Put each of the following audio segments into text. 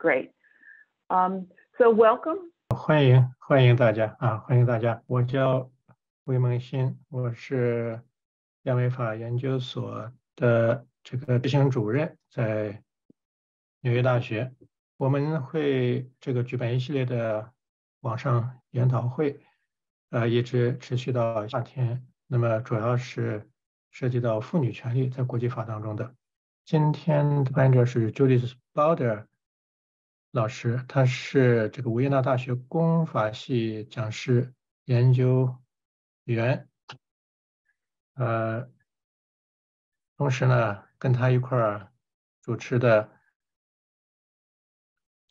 Great. Um, so welcome. 欢迎欢迎大家啊，欢迎大家。我叫魏梦欣，我是亚美法研究所的这个执行主任，在纽约大学。我们会这个举办一系列的网上研讨会，呃，一直持续到夏天。那么主要是涉及到妇女权利在国际法当中的。今天的班者是 Judith Bowder 老师，他是这个维也纳大学公法系讲师、研究员。呃，同时呢，跟他一块儿主持的。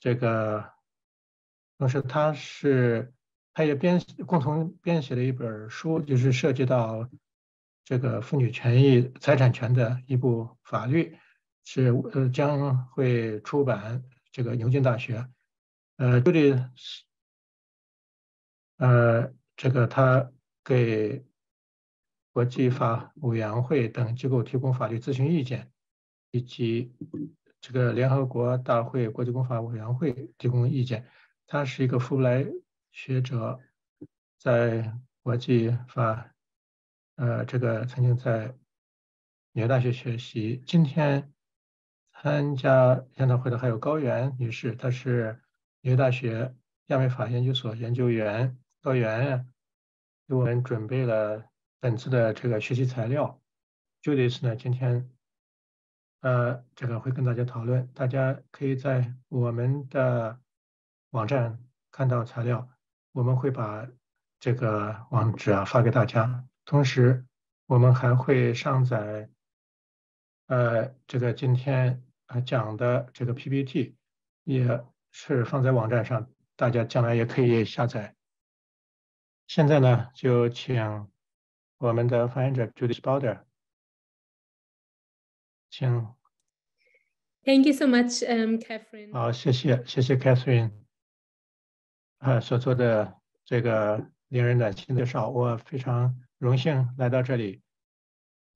这个，同时他是，他也编共同编写了一本书，就是涉及到这个妇女权益、财产权的一部法律，是呃将会出版这个牛津大学，呃这里，呃这个他给国际法委员会等机构提供法律咨询意见，以及。这个联合国大会国际公法委员会提供意见，他是一个福布莱学者，在国际法，呃，这个曾经在纽约大学学习。今天参加研讨会的还有高原女士，她是纽约大学亚美法研究所研究员。高原给我们准备了本次的这个学习材料。Judith 呢，今天。呃，这个会跟大家讨论，大家可以在我们的网站看到材料，我们会把这个网址啊发给大家。同时，我们还会上载，呃，这个今天啊讲的这个 PPT，也是放在网站上，大家将来也可以下载。现在呢，就请我们的发言者 Judith Bowder。请。Thank you so much, um, Catherine. 好，谢谢，谢谢 Catherine，呃，所做的这个令人暖心的介绍，我非常荣幸来到这里，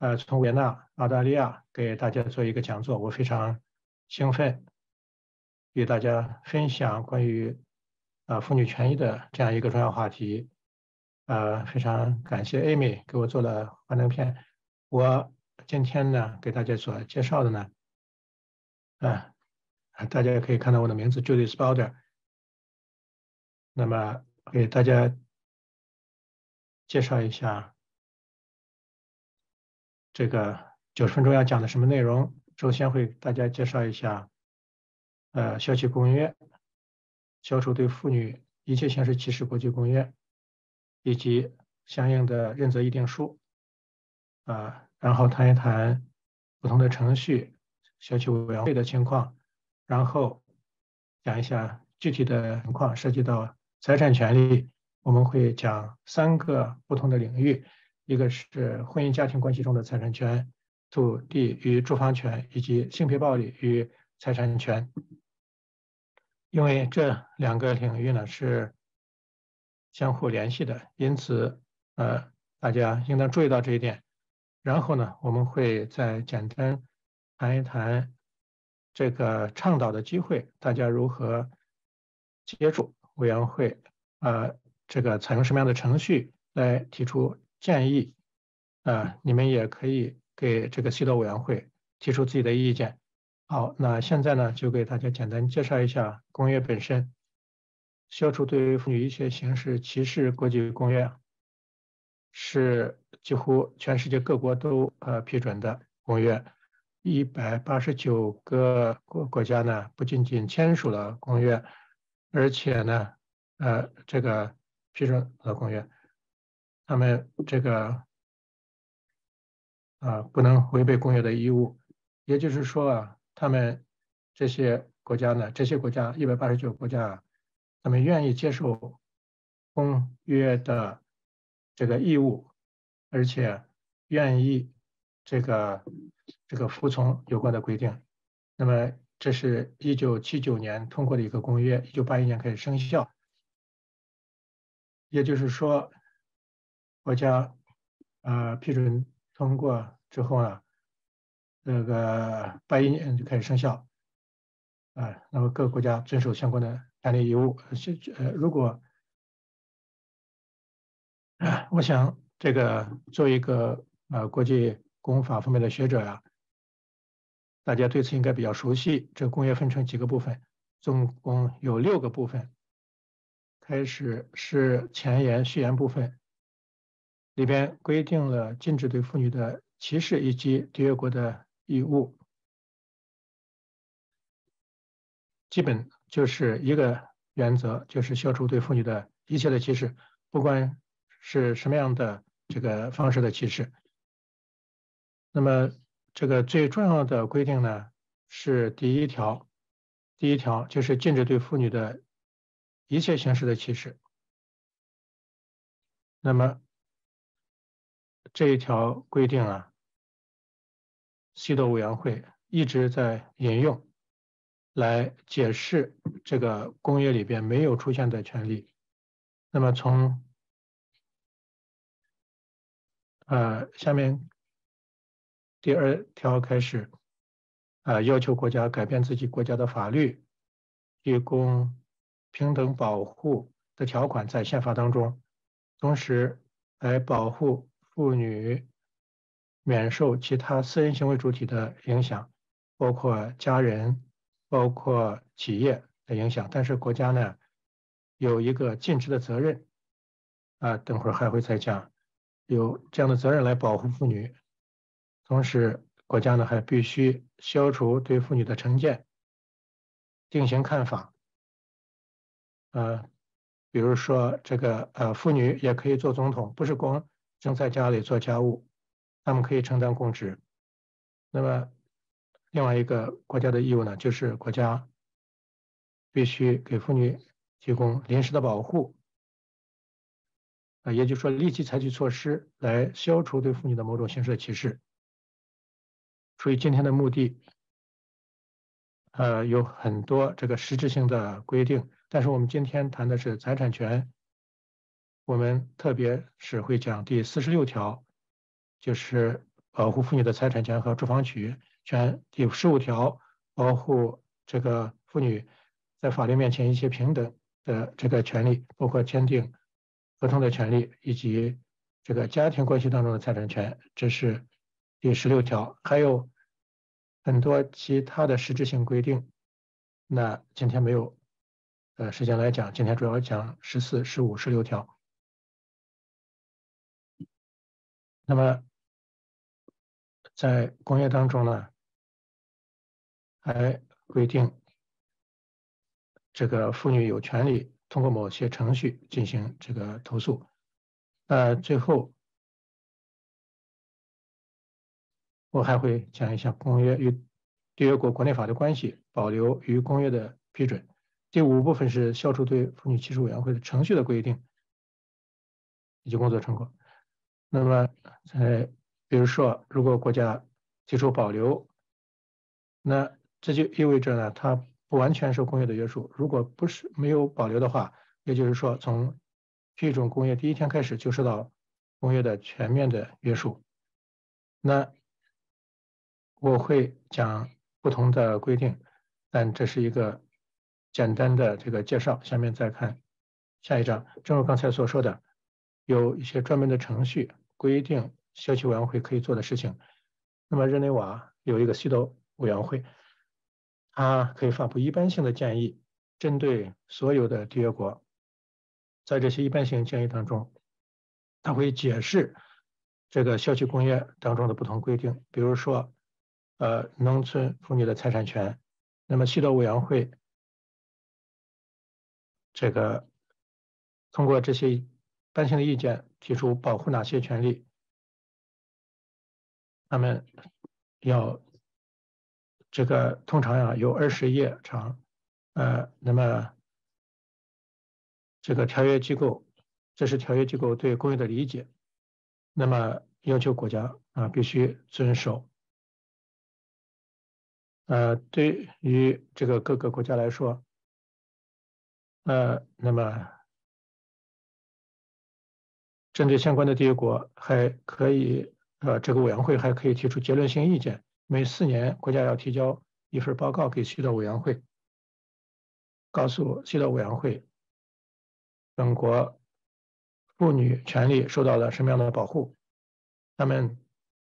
呃，从维也纳，澳大利亚给大家做一个讲座，我非常兴奋，与大家分享关于啊妇女权益的这样一个重要话题，呃，非常感谢 Amy 给我做了幻灯片，我。今天呢，给大家所介绍的呢，啊，大家可以看到我的名字 Judith Bowder。那么给大家介绍一下这个九十分钟要讲的什么内容。首先会大家介绍一下，呃，消气公约，消除对妇女一切形式歧视国际公约，以及相应的认责议定书，啊。然后谈一谈不同的程序、小区委员会的情况，然后讲一下具体的情况，涉及到财产权利，我们会讲三个不同的领域，一个是婚姻家庭关系中的财产权、土地与住房权，以及性别暴力与财产权。因为这两个领域呢是相互联系的，因此呃大家应当注意到这一点。然后呢，我们会再简单谈一谈这个倡导的机会，大家如何接触委员会？呃，这个采用什么样的程序来提出建议？呃，你们也可以给这个 C 道委员会提出自己的意见。好，那现在呢，就给大家简单介绍一下公约本身，消除对妇女一切形式歧视国际公约。是几乎全世界各国都呃批准的公约，一百八十九个国国家呢，不仅仅签署了公约，而且呢，呃，这个批准了公约，他们这个啊不能违背公约的义务，也就是说啊，他们这些国家呢，这些国家一百八十九个国家，他们愿意接受公约的。这个义务，而且愿意这个这个服从有关的规定。那么，这是一九七九年通过的一个公约，一九八一年开始生效。也就是说，国家呃批准通过之后呢，那个八一年就开始生效。啊，那么各个国家遵守相关的权利义务。呃，如果啊，我想这个作为一个呃国际公法方面的学者呀，大家对此应该比较熟悉。这个公约分成几个部分，总共有六个部分。开始是前言、序言部分，里边规定了禁止对妇女的歧视以及缔约国的义务。基本就是一个原则，就是消除对妇女的一切的歧视，不管是什么样的这个方式的歧视。那么，这个最重要的规定呢，是第一条，第一条就是禁止对妇女的一切形式的歧视。那么，这一条规定啊，西德委员会一直在引用。来解释这个公约里边没有出现的权利。那么从呃下面第二条开始，啊要求国家改变自己国家的法律，提供平等保护的条款在宪法当中，同时来保护妇女免受其他私人行为主体的影响，包括家人。包括企业的影响，但是国家呢有一个尽职的责任啊，等会儿还会再讲，有这样的责任来保护妇女。同时，国家呢还必须消除对妇女的成见，定型看法。呃，比如说这个呃，妇女也可以做总统，不是光正在家里做家务，他们可以承担公职。那么。另外一个国家的义务呢，就是国家必须给妇女提供临时的保护，啊，也就是说立即采取措施来消除对妇女的某种形式的歧视。出于今天的目的，呃，有很多这个实质性的规定，但是我们今天谈的是财产权，我们特别是会讲第四十六条，就是保护妇女的财产权和住房权。权第十五条保护这个妇女在法律面前一些平等的这个权利，包括签订合同的权利以及这个家庭关系当中的财产权，这是第十六条。还有很多其他的实质性规定，那今天没有呃时间来讲，今天主要讲十四、十五、十六条。那么在工业当中呢？还规定，这个妇女有权利通过某些程序进行这个投诉。那最后，我还会讲一下公约与缔约国国内法的关系，保留与公约的批准。第五部分是消除对妇女歧视委员会的程序的规定以及工作成果。那么，在比如说，如果国家提出保留，那这就意味着呢，它不完全受工业的约束。如果不是没有保留的话，也就是说，从批准工业第一天开始就受到工业的全面的约束。那我会讲不同的规定，但这是一个简单的这个介绍。下面再看下一章，正如刚才所说的，有一些专门的程序规定消息委员会可以做的事情。那么日内瓦有一个西德委员会。它可以发布一般性的建议，针对所有的缔约国。在这些一般性建议当中，它会解释这个消息公约当中的不同规定。比如说，呃，农村妇女的财产权，那么西德委员会这个通过这些一般性的意见提出保护哪些权利，他们要。这个通常呀有二十页长，呃，那么这个条约机构，这是条约机构对公约的理解，那么要求国家啊必须遵守。呃，对于这个各个国家来说，呃，那么针对相关的缔约国，还可以呃这个委员会还可以提出结论性意见。每四年，国家要提交一份报告给西德委员会，告诉西德委员会，本国妇女权利受到了什么样的保护，他们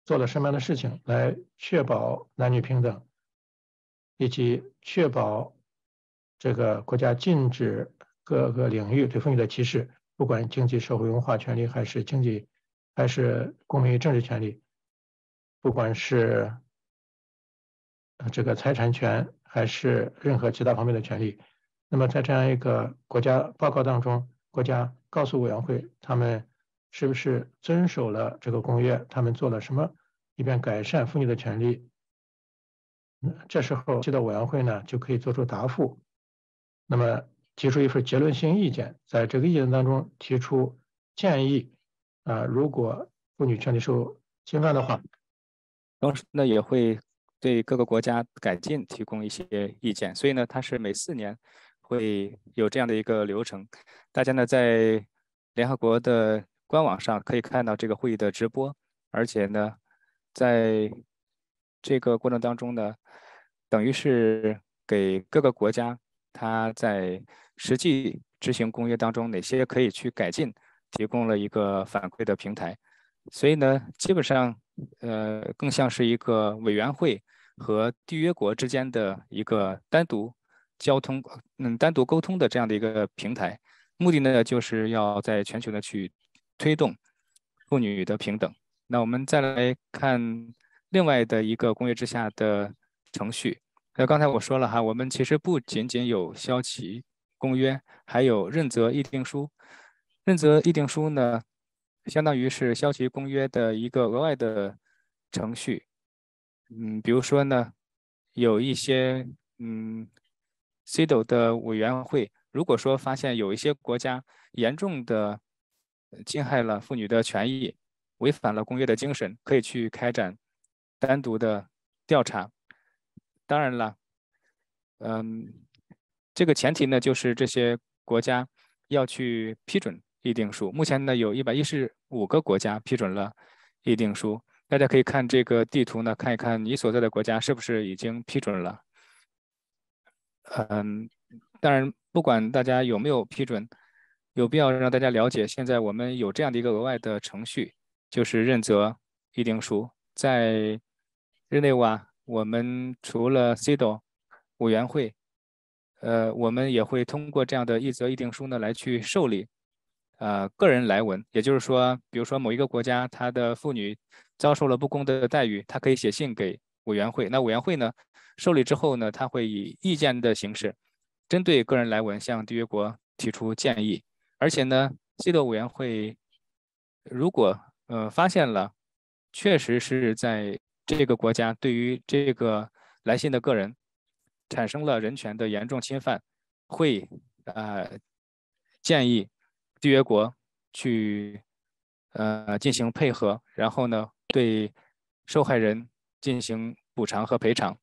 做了什么样的事情来确保男女平等，以及确保这个国家禁止各个领域对妇女的歧视，不管经济社会文化权利还是经济还是公民与政治权利，不管是这个财产权还是任何其他方面的权利。那么在这样一个国家报告当中，国家告诉委员会他们是不是遵守了这个公约，他们做了什么，以便改善妇女的权利。这时候，这个委员会呢就可以做出答复，那么提出一份结论性意见，在这个意见当中提出建议。啊，如果妇女权利受侵犯的话，同时呢也会对各个国家改进提供一些意见。所以呢，它是每四年会有这样的一个流程。大家呢在联合国的官网上可以看到这个会议的直播，而且呢，在这个过程当中呢，等于是给各个国家他在实际执行公约当中哪些可以去改进。提供了一个反馈的平台，所以呢，基本上，呃，更像是一个委员会和缔约国之间的一个单独交通，嗯，单独沟通的这样的一个平台。目的呢，就是要在全球呢去推动妇女的平等。那我们再来看另外的一个公约之下的程序。那刚才我说了哈，我们其实不仅仅有消极公约，还有认责议定书。认责议定书呢，相当于是消极公约的一个额外的程序。嗯，比如说呢，有一些嗯，CEDO 的委员会，如果说发现有一些国家严重的侵害了妇女的权益，违反了公约的精神，可以去开展单独的调查。当然了，嗯，这个前提呢，就是这些国家要去批准。议定书目前呢，有一百一十五个国家批准了议定书。大家可以看这个地图呢，看一看你所在的国家是不是已经批准了。嗯，当然，不管大家有没有批准，有必要让大家了解，现在我们有这样的一个额外的程序，就是认责议定书。在日内瓦，我们除了 CDO 委员会，呃，我们也会通过这样的一则议定书呢，来去受理。呃，个人来文，也就是说，比如说某一个国家，他的妇女遭受了不公的待遇，他可以写信给委员会。那委员会呢，受理之后呢，他会以意见的形式，针对个人来文向缔约国提出建议。而且呢，，CDO 委员会如果呃发现了，确实是在这个国家对于这个来信的个人产生了人权的严重侵犯，会呃建议。缔约国去呃进行配合，然后呢对受害人进行补偿和赔偿。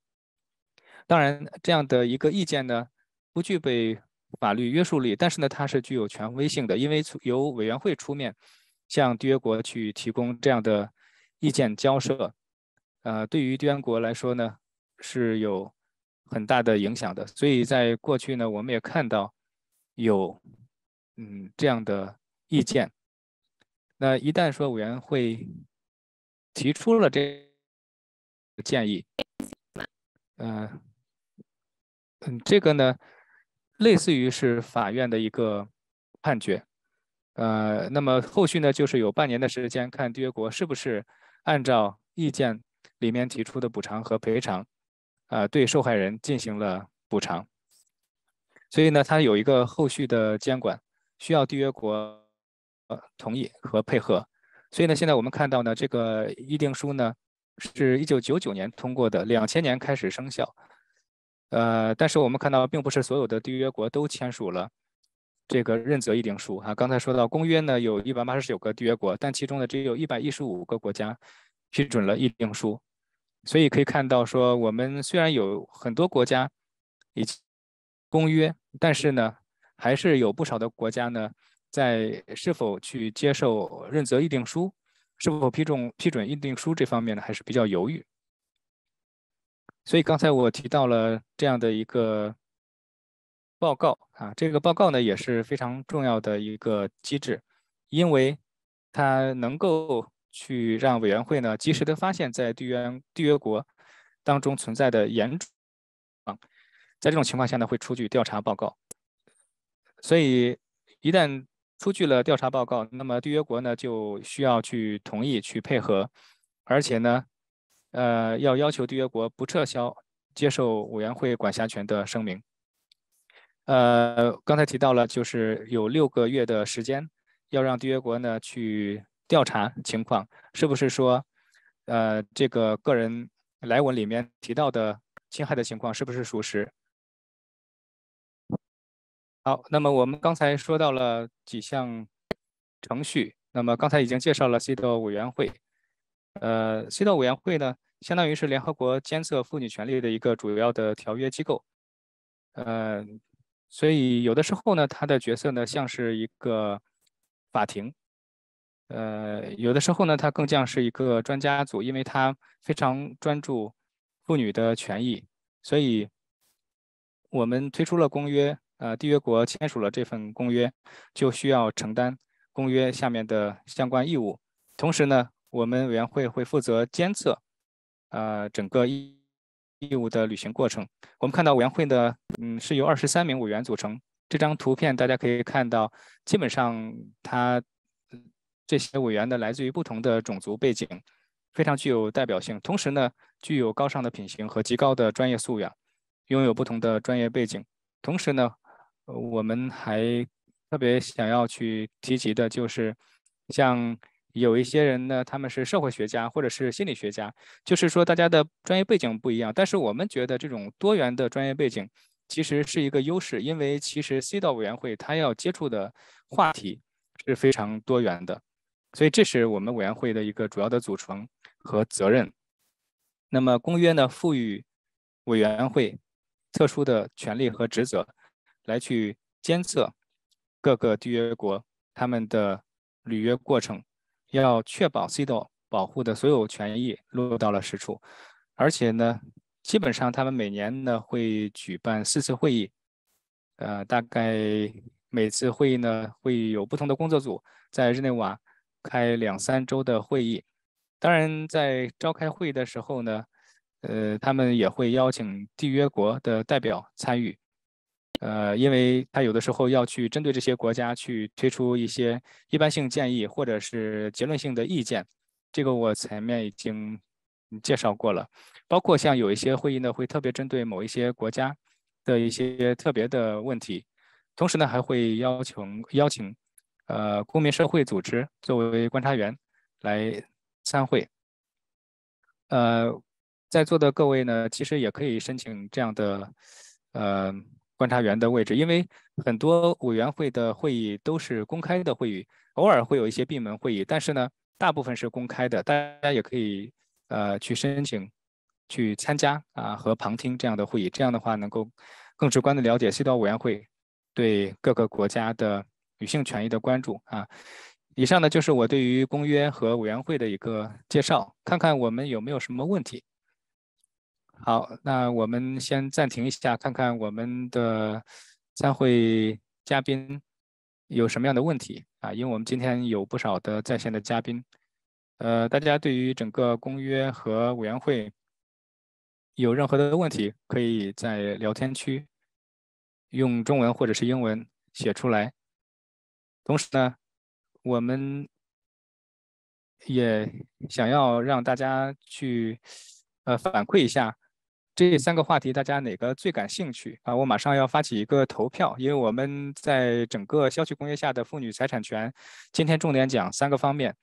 当然，这样的一个意见呢不具备法律约束力，但是呢它是具有权威性的，因为由委员会出面向缔约国去提供这样的意见交涉，呃，对于缔约国来说呢是有很大的影响的。所以在过去呢，我们也看到有。嗯，这样的意见，那一旦说委员会提出了这建议，嗯嗯，这个呢，类似于是法院的一个判决，呃，那么后续呢，就是有半年的时间，看缔约国是不是按照意见里面提出的补偿和赔偿，啊，对受害人进行了补偿，所以呢，它有一个后续的监管。需要缔约国呃同意和配合，所以呢，现在我们看到呢，这个议定书呢是一九九九年通过的，两千年开始生效。呃，但是我们看到，并不是所有的缔约国都签署了这个认责议定书啊。刚才说到公约呢，有一百八十九个缔约国，但其中呢，只有一百一十五个国家批准了议定书。所以可以看到，说我们虽然有很多国家以及公约，但是呢。还是有不少的国家呢，在是否去接受认责议定书、是否批准批准议定书这方面呢，还是比较犹豫。所以刚才我提到了这样的一个报告啊，这个报告呢也是非常重要的一个机制，因为它能够去让委员会呢及时的发现，在缔约缔约国当中存在的严重啊，在这种情况下呢会出具调查报告，所以一旦出具了调查报告，那么缔约国呢就需要去同意去配合，而且呢，呃，要要求缔约国不撤销接受委员会管辖权的声明。呃，刚才提到了，就是有六个月的时间，要让缔约国呢去调查情况，是不是说，呃，这个个人来文里面提到的侵害的情况是不是属实？好，那么我们刚才说到了几项程序，那么刚才已经介绍了 CEDAW 委员会，呃，CEDAW 委员会呢，相当于是联合国监测妇女权利的一个主要的条约机构，呃。所以有的时候呢，他的角色呢像是一个法庭，呃，有的时候呢，他更像是一个专家组，因为他非常专注妇女的权益，所以我们推出了公约，呃，缔约国签署了这份公约，就需要承担公约下面的相关义务。同时呢，我们委员会会负责监测，呃，整个义。义务的履行过程，我们看到委员会的，嗯，是由二十三名委员组成。这张图片大家可以看到，基本上他这些委员呢，来自于不同的种族背景，非常具有代表性。同时呢，具有高尚的品行和极高的专业素养，拥有不同的专业背景。同时呢，我们还特别想要去提及的就是，像。有一些人呢，他们是社会学家或者是心理学家，就是说大家的专业背景不一样，但是我们觉得这种多元的专业背景其实是一个优势，因为其实 C 道委员会它要接触的话题是非常多元的，所以这是我们委员会的一个主要的组成和责任。那么公约呢，赋予委员会特殊的权利和职责，来去监测各个缔约国他们的履约过程。要确保 CDO 保护的所有权益落到了实处，而且呢，基本上他们每年呢会举办四次会议，呃，大概每次会议呢会有不同的工作组在日内瓦开两三周的会议。当然，在召开会议的时候呢，呃，他们也会邀请缔约国的代表参与。呃，因为他有的时候要去针对这些国家去推出一些一般性建议或者是结论性的意见，这个我前面已经介绍过了。包括像有一些会议呢，会特别针对某一些国家的一些特别的问题，同时呢，还会邀请邀请呃公民社会组织作为观察员来参会。呃，在座的各位呢，其实也可以申请这样的呃。观察员的位置，因为很多委员会的会议都是公开的会议，偶尔会有一些闭门会议，但是呢，大部分是公开的，大家也可以呃去申请去参加啊和旁听这样的会议，这样的话能够更直观的了解 C 道委员会对各个国家的女性权益的关注啊。以上呢就是我对于公约和委员会的一个介绍，看看我们有没有什么问题。好，那我们先暂停一下，看看我们的参会嘉宾有什么样的问题啊？因为我们今天有不少的在线的嘉宾，呃，大家对于整个公约和委员会有任何的问题，可以在聊天区用中文或者是英文写出来。同时呢，我们也想要让大家去呃反馈一下。这三个话题，大家哪个最感兴趣啊？我马上要发起一个投票，因为我们在整个消去工业下的妇女财产权，今天重点讲三个方面，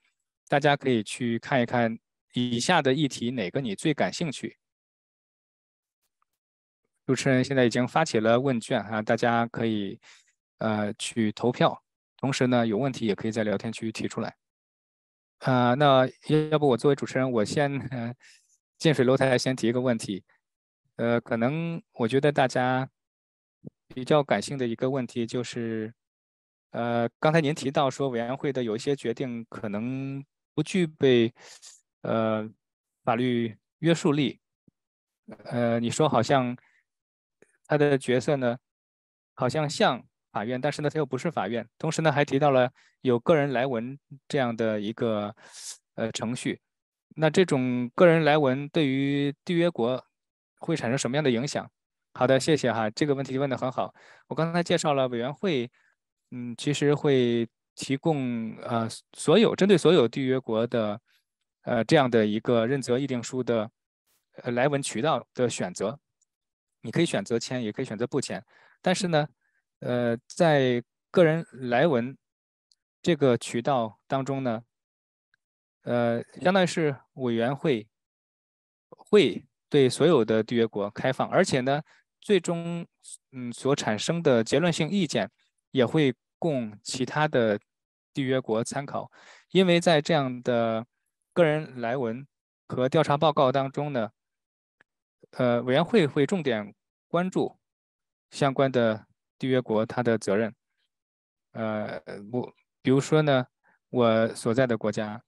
大家可以去看一看以下的议题哪个你最感兴趣。主持人现在已经发起了问卷啊，大家可以呃去投票，同时呢有问题也可以在聊天区提出来。啊，那要不我作为主持人，我先近水楼台先提一个问题。呃，可能我觉得大家比较感性的一个问题就是，呃，刚才您提到说委员会的有一些决定可能不具备呃法律约束力，呃，你说好像他的角色呢好像像法院，但是呢，它又不是法院。同时呢，还提到了有个人来文这样的一个呃程序。那这种个人来文对于缔约国会产生什么样的影响？好的，谢谢哈，这个问题问得很好。我刚才介绍了委员会，嗯，其实会提供呃所有针对所有缔约国的呃这样的一个认责议定书的呃来文渠道的选择。你可以选择签，也可以选择不签。但是呢，呃，在个人来文这个渠道当中呢。呃，相当于是委员会会对所有的缔约国开放，而且呢，最终嗯所产生的结论性意见也会供其他的缔约国参考，因为在这样的个人来文和调查报告当中呢，呃，委员会会重点关注相关的缔约国它的责任，呃，我比如说呢，我所在的国家。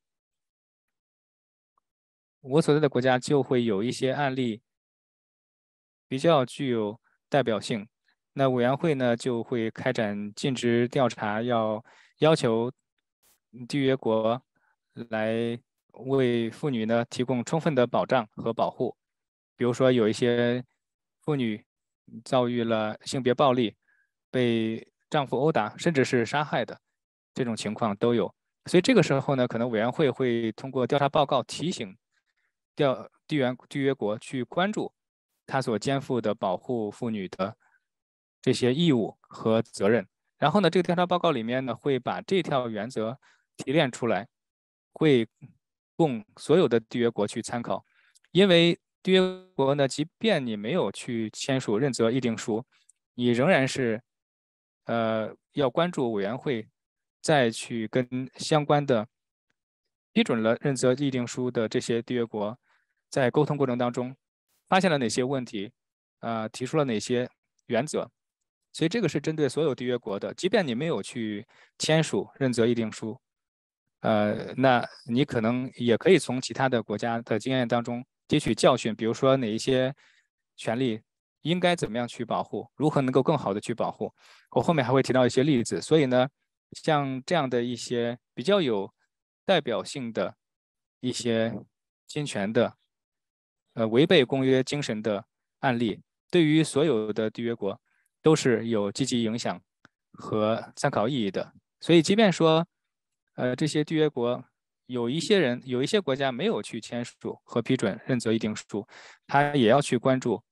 我所在的国家就会有一些案例比较具有代表性，那委员会呢就会开展尽职调查，要要求缔约国来为妇女呢提供充分的保障和保护。比如说，有一些妇女遭遇了性别暴力，被丈夫殴打，甚至是杀害的这种情况都有。所以这个时候呢，可能委员会会通过调查报告提醒。调缔约缔约国去关注他所肩负的保护妇女的这些义务和责任，然后呢，这个调查报告里面呢会把这条原则提炼出来，会供所有的缔约国去参考。因为缔约国呢，即便你没有去签署认责议定书，你仍然是呃要关注委员会再去跟相关的批准了认责议定书的这些缔约国。在沟通过程当中，发现了哪些问题？呃，提出了哪些原则？所以这个是针对所有缔约国的。即便你没有去签署认责议定书，呃，那你可能也可以从其他的国家的经验当中汲取教训。比如说哪一些权利应该怎么样去保护，如何能够更好的去保护？我后面还会提到一些例子。所以呢，像这样的一些比较有代表性的一些侵权的。呃，违背公约精神的案例，对于所有的缔约国都是有积极影响和参考意义的。所以，即便说，呃，这些缔约国有一些人、有一些国家没有去签署和批准认责议定书，他也要去关注，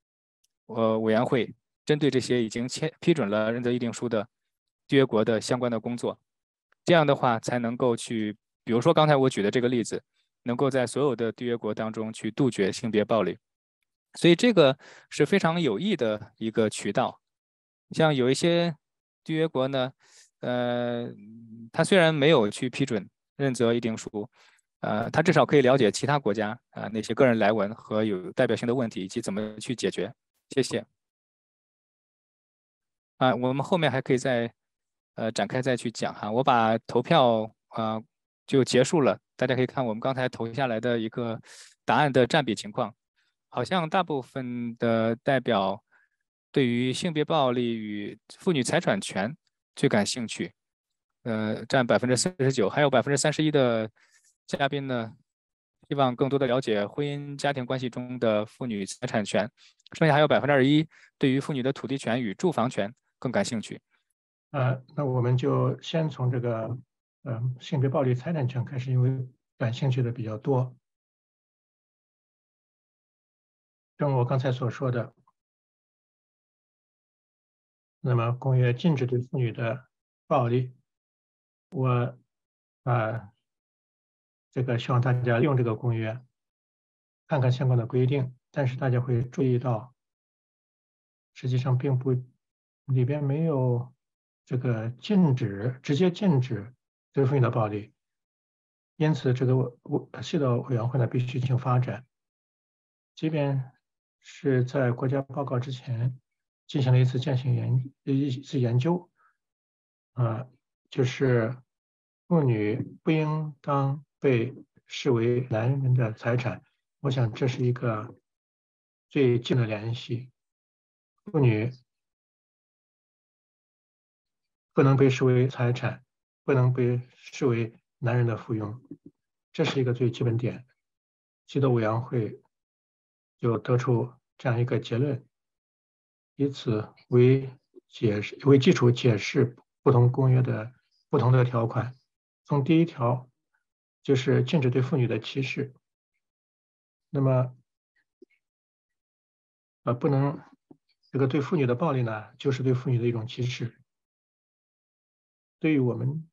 呃，委员会针对这些已经签批准了认责议定书的缔约国的相关的工作。这样的话，才能够去，比如说刚才我举的这个例子。能够在所有的缔约国当中去杜绝性别暴力，所以这个是非常有益的一个渠道。像有一些缔约国呢，呃，他虽然没有去批准认责议定书，呃，他至少可以了解其他国家啊那些个人来文和有代表性的问题以及怎么去解决。谢谢。啊，我们后面还可以再呃展开再去讲哈。我把投票啊就结束了。大家可以看我们刚才投下来的一个答案的占比情况，好像大部分的代表对于性别暴力与妇女财产权最感兴趣，呃，占百分之四十九，还有百分之三十一的嘉宾呢，希望更多的了解婚姻家庭关系中的妇女财产权，剩下还有百分之二十一对于妇女的土地权与住房权更感兴趣。呃，那我们就先从这个。嗯，性别暴力财产权开始，因为感兴趣的比较多。正如我刚才所说的，那么公约禁止对妇女的暴力，我啊，这个希望大家用这个公约，看看相关的规定。但是大家会注意到，实际上并不里边没有这个禁止，直接禁止。对妇女的暴力，因此这个委系的委员会呢必须进行发展。即便是在国家报告之前进行了一次践行研一次研究，啊，就是妇女不应当被视为男人的财产。我想这是一个最近的联系。妇女不能被视为财产，不能被视为男人的附庸，这是一个最基本点。基督委员会就得出这样一个结论，以此为解释为基础解释不同公约的不同的条款。从第一条就是禁止对妇女的歧视，那么呃不能这个对妇女的暴力呢，就是对妇女的一种歧视。对于我们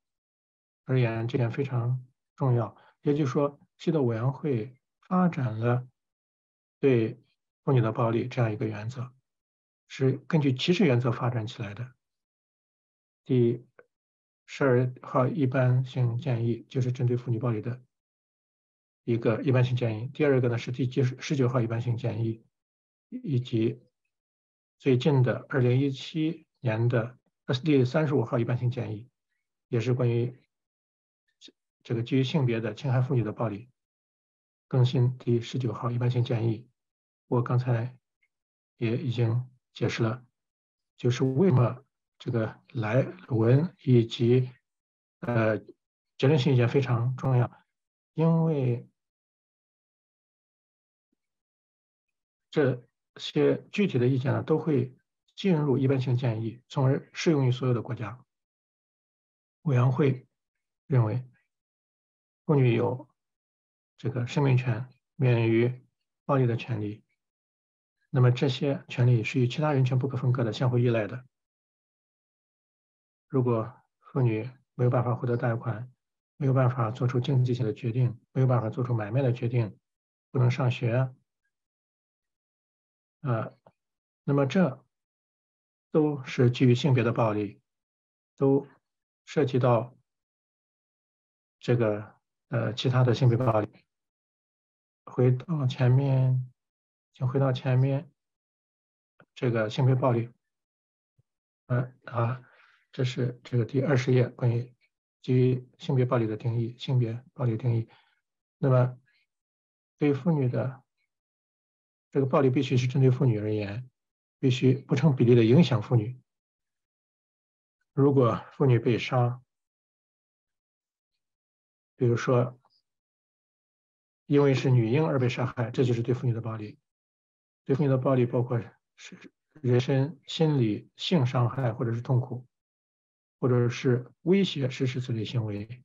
而言，这点非常重要。也就是说，西德委员会发展了对妇女的暴力这样一个原则，是根据歧视原则发展起来的。第十二号一般性建议就是针对妇女暴力的一个一般性建议。第二个呢是第十十九号一般性建议，以及最近的二零一七年的第三十五号一般性建议。也是关于这个基于性别的侵害妇女的暴力更新第十九号一般性建议，我刚才也已经解释了，就是为什么这个来文以及呃结论性意见非常重要，因为这些具体的意见呢都会进入一般性建议，从而适用于所有的国家。委员会认为，妇女有这个生命权、免于暴力的权利。那么这些权利是与其他人权不可分割的、相互依赖的。如果妇女没有办法获得贷款，没有办法做出经济性的决定，没有办法做出买卖的决定，不能上学，呃，那么这都是基于性别的暴力，都。涉及到这个呃其他的性别暴力，回到前面，请回到前面，这个性别暴力，呃啊，这是这个第二十页关于基于性别暴力的定义，性别暴力定义。那么对妇女的这个暴力必须是针对妇女而言，必须不成比例的影响妇女。如果妇女被杀，比如说因为是女婴而被杀害，这就是对妇女的暴力。对妇女的暴力包括是人身、心理、性伤害，或者是痛苦，或者是威胁实施此类行为，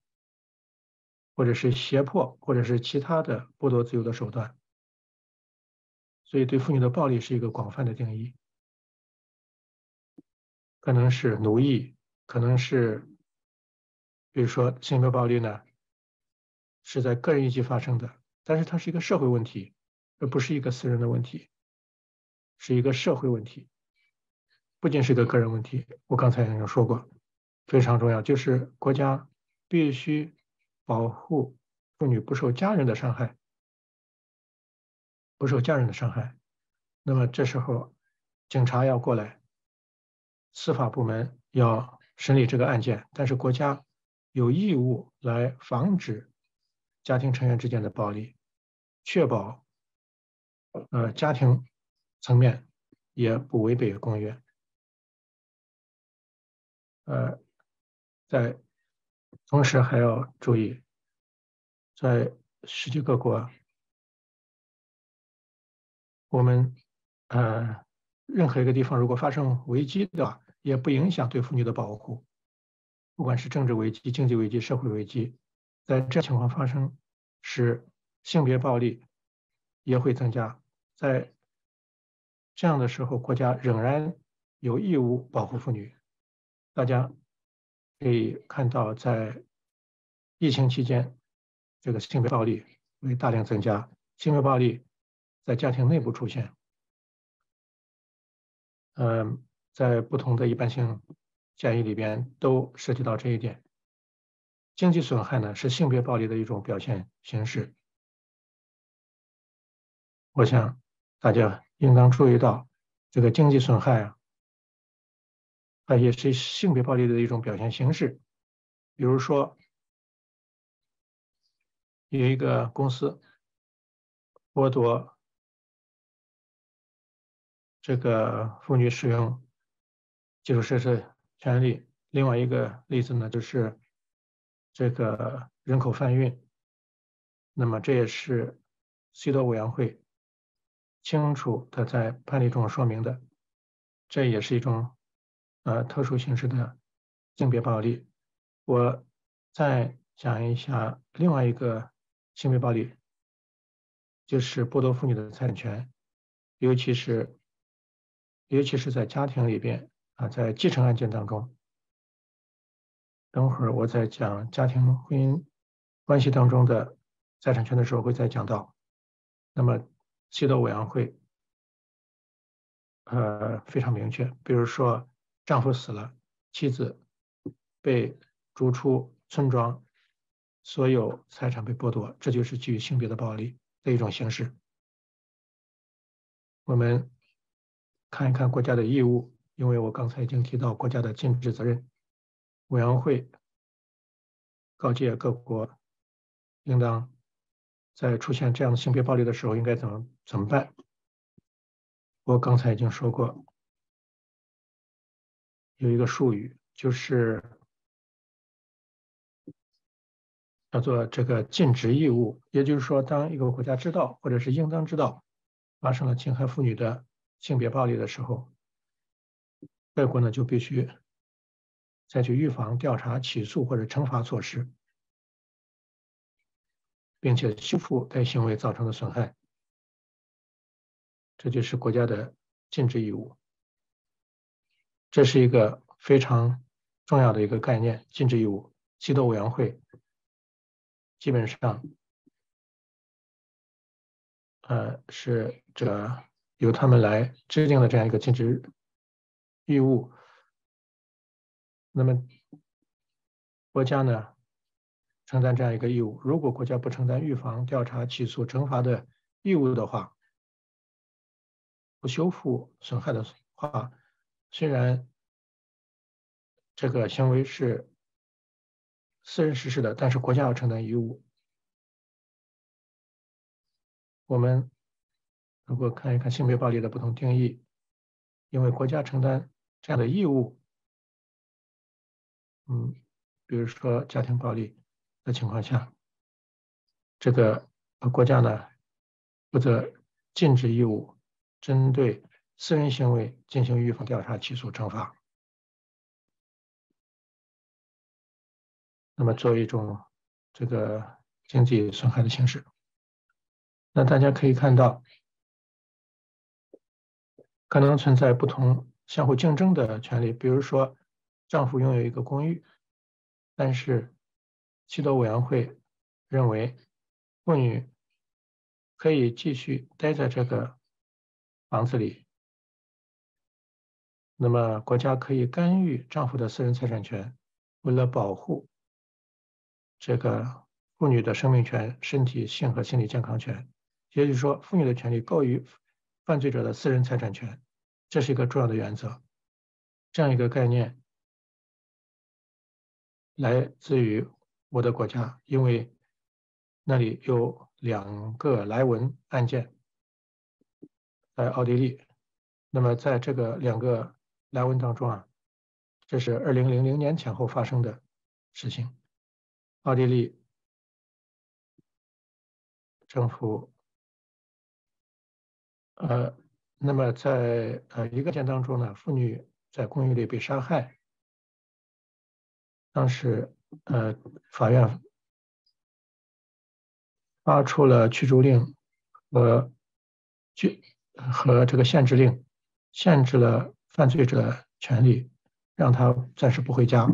或者是胁迫，或者是其他的剥夺自由的手段。所以，对妇女的暴力是一个广泛的定义，可能是奴役。可能是，比如说性别暴力呢，是在个人一级发生的，但是它是一个社会问题，而不是一个私人的问题，是一个社会问题，不仅是个个人问题。我刚才已经说过，非常重要，就是国家必须保护妇女不受家人的伤害，不受家人的伤害。那么这时候，警察要过来，司法部门要。审理这个案件，但是国家有义务来防止家庭成员之间的暴力，确保呃家庭层面也不违背公约。呃，在同时还要注意，在世界各国，我们呃任何一个地方如果发生危机的话。也不影响对妇女的保护，不管是政治危机、经济危机、社会危机，在这情况发生时，性别暴力也会增加。在这样的时候，国家仍然有义务保护妇女。大家可以看到，在疫情期间，这个性别暴力会大量增加，性别暴力在家庭内部出现，嗯。在不同的一般性建议里边都涉及到这一点。经济损害呢是性别暴力的一种表现形式。我想大家应当注意到，这个经济损害啊，它也是性别暴力的一种表现形式。比如说，有一个公司剥夺这个妇女使用。基础设施权利，另外一个例子呢，就是这个人口贩运。那么这也是西多委员会清楚的在判例中说明的，这也是一种呃特殊形式的性别暴力。我再讲一下另外一个性别暴力，就是剥夺妇女的财产权，尤其是尤其是在家庭里边啊，在继承案件当中。等会儿我在讲家庭婚姻关系当中的。财产权的时候会再讲到。那么，西德委员会，呃，非常明确。比如说，丈夫死了，妻子被逐出村庄，所有财产被剥夺，这就是基于性别的暴力的一种形式。我们看一看国家的义务，因为我刚才已经提到国家的禁止责任。委员会告诫各国，应当。在出现这样的性别暴力的时候，应该怎么怎么办？我刚才已经说过，有一个术语，就是叫做这个尽职义务。也就是说，当一个国家知道或者是应当知道发生了侵害妇女的性别暴力的时候，外国呢就必须采取预防、调查、起诉或者惩罚措施。并且修复该行为造成的损害，这就是国家的禁止义务。这是一个非常重要的一个概念，禁止义务。西德委员会基本上，呃，是这由他们来制定的这样一个禁止义务。那么国家呢？承担这样一个义务，如果国家不承担预防、调查、起诉、惩罚的义务的话，不修复损害的话，虽然这个行为是私人实施的，但是国家要承担义务。我们如果看一看性别暴力的不同定义，因为国家承担这样的义务，嗯，比如说家庭暴力。的情况下，这个国家呢负责禁止义务，针对私人行为进行预防、调查、起诉、惩罚。那么作为一种这个经济损害的形式，那大家可以看到，可能存在不同相互竞争的权利，比如说丈夫拥有一个公寓，但是。七多委员会认为，妇女可以继续待在这个房子里。那么，国家可以干预丈夫的私人财产权，为了保护这个妇女的生命权、身体、性和心理健康权，也就是说，妇女的权利高于犯罪者的私人财产权，这是一个重要的原则。这样一个概念来自于。我的国家，因为那里有两个莱文案件，在奥地利。那么在这个两个莱文当中啊，这是二零零零年前后发生的事情。奥地利政府，呃，那么在呃一个件当中呢，妇女在公寓里被杀害，当时。呃，法院发出了驱逐令和拘和这个限制令，限制了犯罪者权利，让他暂时不回家，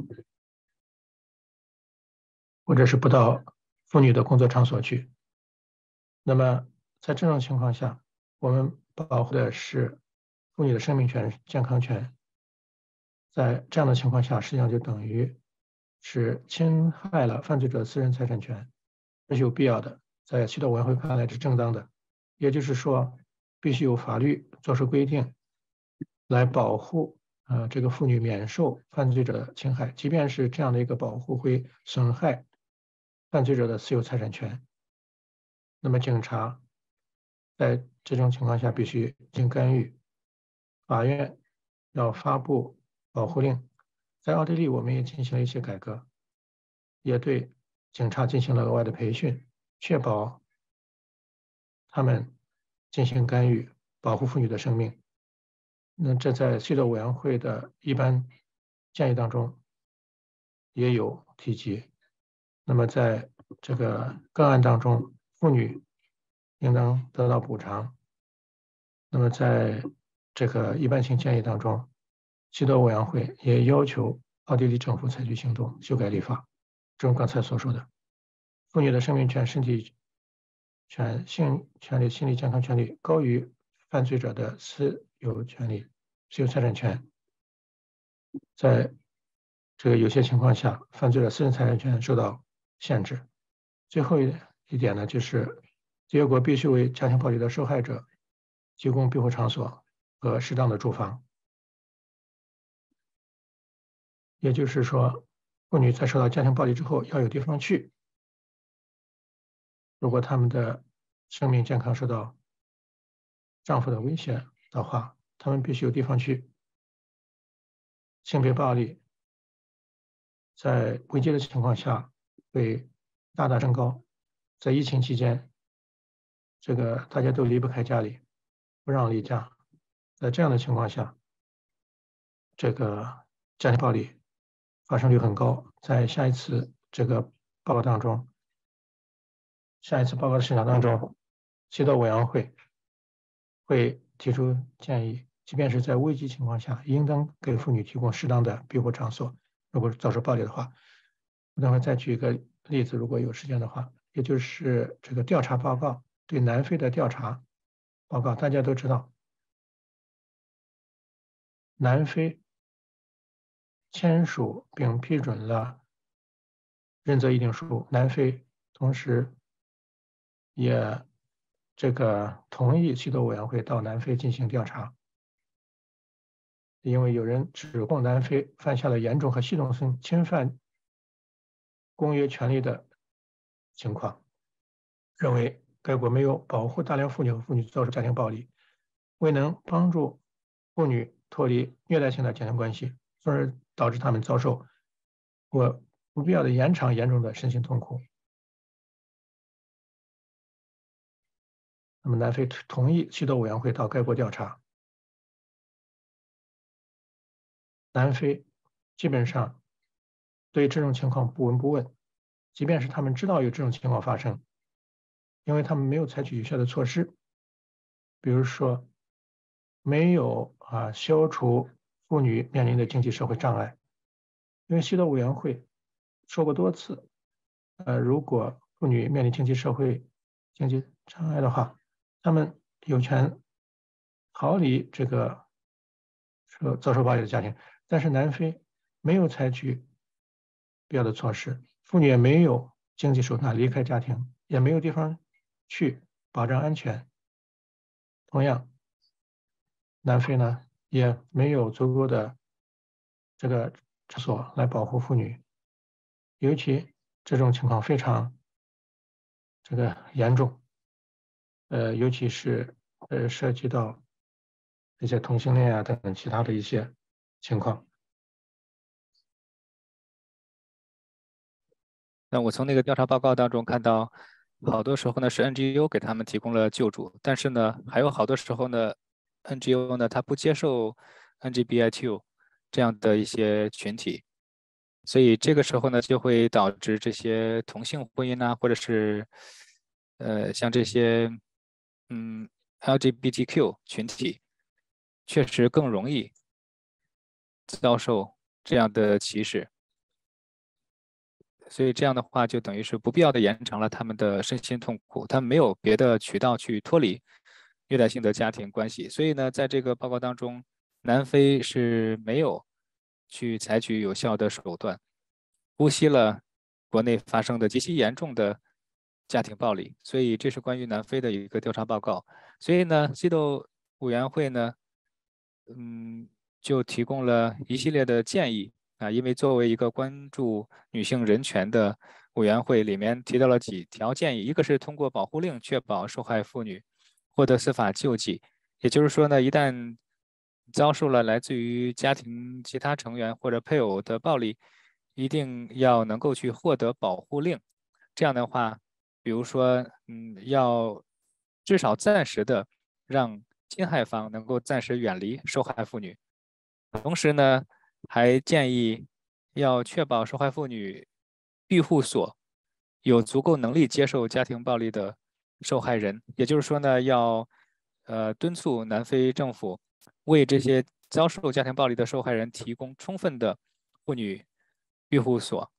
或者是不到妇女的工作场所去。那么在这种情况下，我们保护的是妇女的生命权、健康权。在这样的情况下，实际上就等于。是侵害了犯罪者私人财产权，这是有必要的，在西德委员会看来是正当的。也就是说，必须有法律作出规定，来保护呃这个妇女免受犯罪者的侵害，即便是这样的一个保护会损害犯罪者的私有财产权，那么警察在这种情况下必须进行干预，法院要发布保护令。在奥地利，我们也进行了一些改革，也对警察进行了额外的培训，确保他们进行干预，保护妇女的生命。那这在西德委员会的一般建议当中也有提及。那么在这个个案当中，妇女应当得到补偿。那么在这个一般性建议当中，西德委员会也要求奥地利政府采取行动，修改立法。正如刚才所说的，妇女的生命权、身体权、性权利、心理健康权利高于犯罪者的私有权利、私有财产权。在这个有些情况下，犯罪的私人财产权受到。限制。最后一一点呢，就是结国必须为家庭暴力的受害者提供庇护场所和适当的住房。也就是说，妇女在受到家庭暴力之后要有地方去。如果他们的生命健康受到丈夫的威胁的话，他们必须有地方去。性别暴力在危机的情况下。会大大升高，在疫情期间，这个大家都离不开家里，不让离家，在这样的情况下，这个家庭暴力发生率很高。在下一次这个报告当中，下一次报告的审查当中，街道委员会会提出建议，即便是在危机情况下，应当给妇女提供适当的庇护场所。如果遭受暴力的话。我等会再举一个例子，如果有时间的话，也就是这个调查报告对南非的调查报告，大家都知道，南非签署并批准了认责议定书，南非同时也这个同意西德委员会到南非进行调查，因为有人指控南非犯下了严重和系统性侵犯。公约权利的情况，认为该国没有保护大量妇女和妇女遭受家庭暴力，未能帮助妇女脱离虐待性的家庭关系，从而导致他们遭受或不必要的延长严重的身心痛苦。那么，南非同意西德委员会到该国调查。南非基本上。对这种情况不闻不问，即便是他们知道有这种情况发生，因为他们没有采取有效的措施，比如说没有啊消除妇女面临的经济社会障碍，因为西德委员会说过多次，呃，如果妇女面临经济社会经济障碍的话，他们有权逃离这个受遭受暴力的家庭，但是南非没有采取。必要的措施，妇女也没有经济手段离开家庭，也没有地方去保障安全。同样，南非呢也没有足够的这个场所来保护妇女，尤其这种情况非常这个严重，呃，尤其是呃涉及到一些同性恋啊等等其他的一些情况。那我从那个调查报告当中看到，好多时候呢是 NGO 给他们提供了救助，但是呢还有好多时候呢，NGO 呢他不接受 NGBIQ 这样的一些群体，所以这个时候呢就会导致这些同性婚姻呐，或者是呃像这些嗯 LGBTQ 群体，确实更容易遭受这样的歧视。所以这样的话，就等于是不必要的延长了他们的身心痛苦，他没有别的渠道去脱离虐待性的家庭关系。所以呢，在这个报告当中，南非是没有去采取有效的手段，姑息了国内发生的极其严重的家庭暴力。所以这是关于南非的一个调查报告。所以呢，西斗委员会呢，嗯，就提供了一系列的建议。啊，因为作为一个关注女性人权的委员会，里面提到了几条建议，一个是通过保护令确保受害妇女获得司法救济，也就是说呢，一旦遭受了来自于家庭其他成员或者配偶的暴力，一定要能够去获得保护令。这样的话，比如说，嗯，要至少暂时的让侵害方能够暂时远离受害妇女。同时呢，还建议要确保受害妇女庇护所有足够能力接受家庭暴力的受害人。也就是说呢，要呃敦促南非政府为这些遭受家庭暴力的受害人提供充分的妇女庇护所，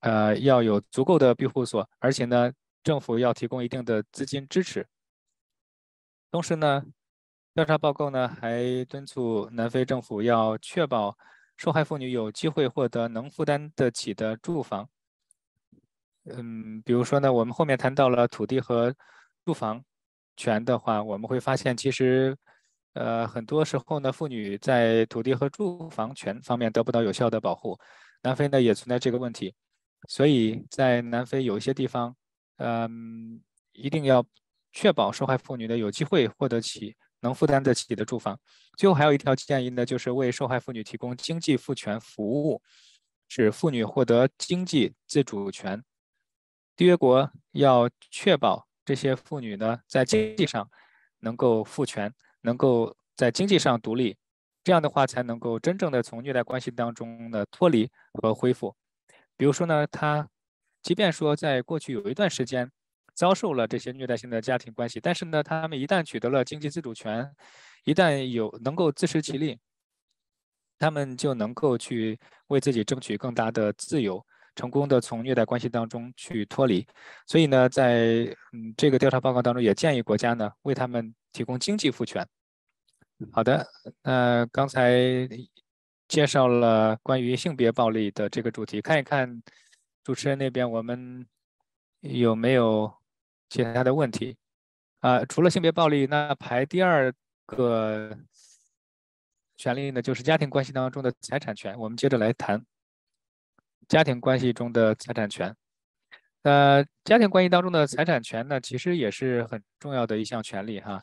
呃，要有足够的庇护所，而且呢，政府要提供一定的资金支持。同时呢。调查报告呢，还敦促南非政府要确保受害妇女有机会获得能负担得起的住房。嗯，比如说呢，我们后面谈到了土地和住房权的话，我们会发现，其实，呃，很多时候呢，妇女在土地和住房权方面得不到有效的保护。南非呢也存在这个问题，所以在南非有一些地方，嗯，一定要确保受害妇女的有机会获得起。能负担得起的住房。最后还有一条建议呢，就是为受害妇女提供经济赋权服务，使妇女获得经济自主权。缔约国要确保这些妇女呢，在经济上能够赋权，能够在经济上独立，这样的话才能够真正的从虐待关系当中呢脱离和恢复。比如说呢，他即便说在过去有一段时间。遭受了这些虐待性的家庭关系，但是呢，他们一旦取得了经济自主权，一旦有能够自食其力，他们就能够去为自己争取更大的自由，成功的从虐待关系当中去脱离。所以呢，在嗯这个调查报告当中也建议国家呢为他们提供经济赋权。好的，那刚才介绍了关于性别暴力的这个主题，看一看主持人那边我们有没有。其他的问题啊，除了性别暴力，那排第二个权利呢，就是家庭关系当中的财产权。我们接着来谈家庭关系中的财产权。呃，家庭关系当中的财产权呢，其实也是很重要的一项权利哈。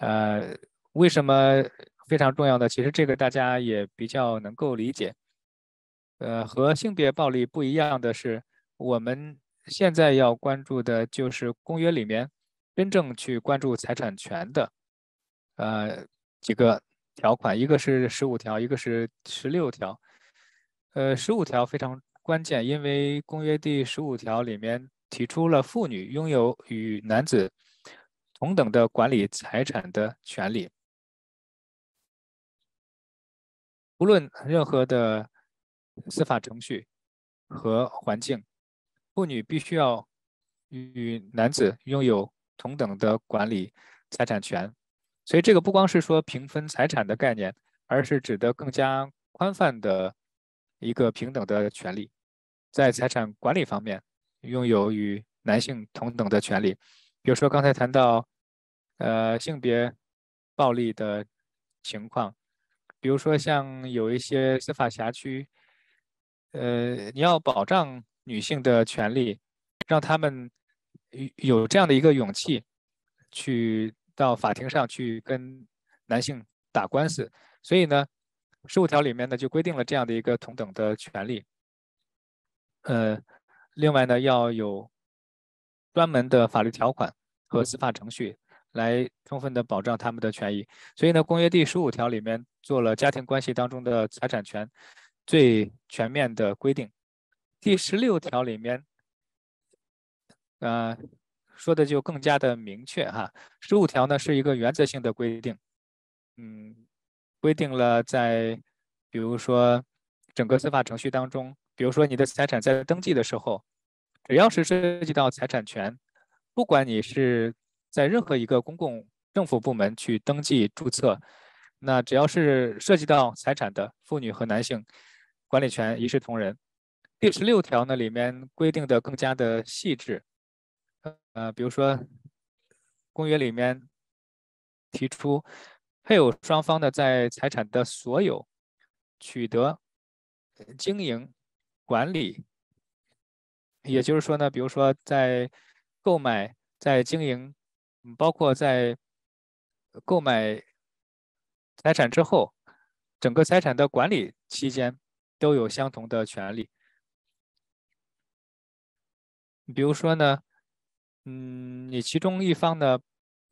呃，为什么非常重要呢？其实这个大家也比较能够理解。呃，和性别暴力不一样的是，我们。现在要关注的就是公约里面真正去关注财产权的，呃几个条款，一个是十五条，一个是十六条。呃，十五条非常关键，因为公约第十五条里面提出了妇女拥有与男子同等的管理财产的权利，无论任何的司法程序和环境。妇女必须要与男子拥有同等的管理财产权，所以这个不光是说平分财产的概念，而是指的更加宽泛的一个平等的权利，在财产管理方面拥有与男性同等的权利。比如说刚才谈到，呃，性别暴力的情况，比如说像有一些司法辖区，呃，你要保障。女性的权利，让他们有这样的一个勇气，去到法庭上去跟男性打官司。所以呢，十五条里面呢就规定了这样的一个同等的权利。呃，另外呢要有专门的法律条款和司法程序来充分的保障他们的权益。所以呢，公约第十五条里面做了家庭关系当中的财产权最全面的规定。第十六条里面，呃，说的就更加的明确哈。十五条呢是一个原则性的规定，嗯，规定了在比如说整个司法程序当中，比如说你的财产在登记的时候，只要是涉及到财产权，不管你是在任何一个公共政府部门去登记注册，那只要是涉及到财产的妇女和男性，管理权一视同仁。第十六条呢，里面规定的更加的细致，呃，比如说，公约里面提出，配偶双方的在财产的所有、取得、经营、管理，也就是说呢，比如说在购买、在经营，包括在购买财产之后，整个财产的管理期间都有相同的权利。比如说呢，嗯，你其中一方呢，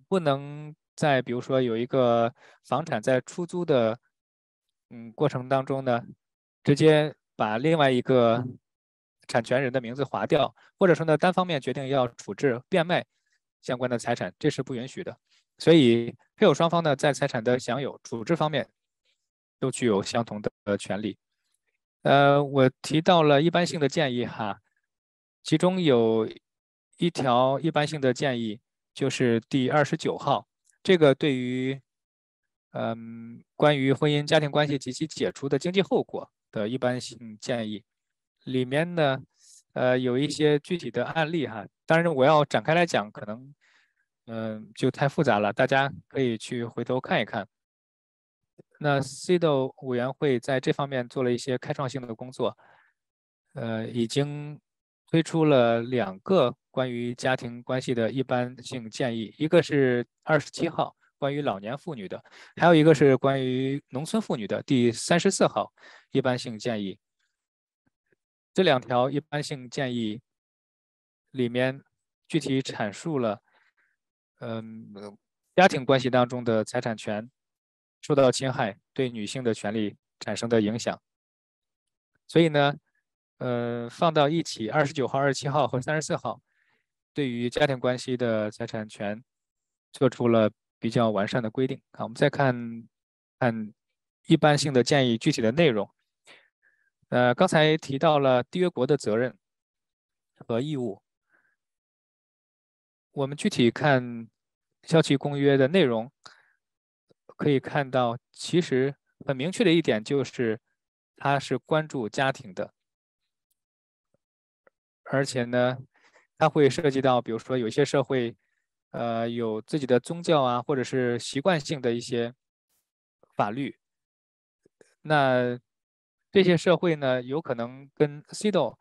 不能在比如说有一个房产在出租的，嗯，过程当中呢，直接把另外一个产权人的名字划掉，或者说呢，单方面决定要处置变卖相关的财产，这是不允许的。所以，配偶双方呢，在财产的享有、处置方面，都具有相同的权利。呃，我提到了一般性的建议哈。其中有一条一般性的建议，就是第二十九号，这个对于嗯关于婚姻家庭关系及其解除的经济后果的一般性建议，里面呢呃有一些具体的案例哈，当然我要展开来讲，可能嗯就太复杂了，大家可以去回头看一看。那 CDO 委员会在这方面做了一些开创性的工作，呃已经。推出了两个关于家庭关系的一般性建议，一个是二十七号关于老年妇女的，还有一个是关于农村妇女的第三十四号一般性建议。这两条一般性建议里面具体阐述了，嗯，家庭关系当中的财产权受到侵害对女性的权利产生的影响。所以呢。呃，放到一起，二十九号、二十七号和三十四号，对于家庭关系的财产权做出了比较完善的规定。好，我们再看看一般性的建议具体的内容。呃，刚才提到了缔约国的责任和义务，我们具体看消契公约的内容，可以看到，其实很明确的一点就是，它是关注家庭的。而且呢，它会涉及到，比如说有些社会，呃，有自己的宗教啊，或者是习惯性的一些法律。那这些社会呢，有可能跟 CDO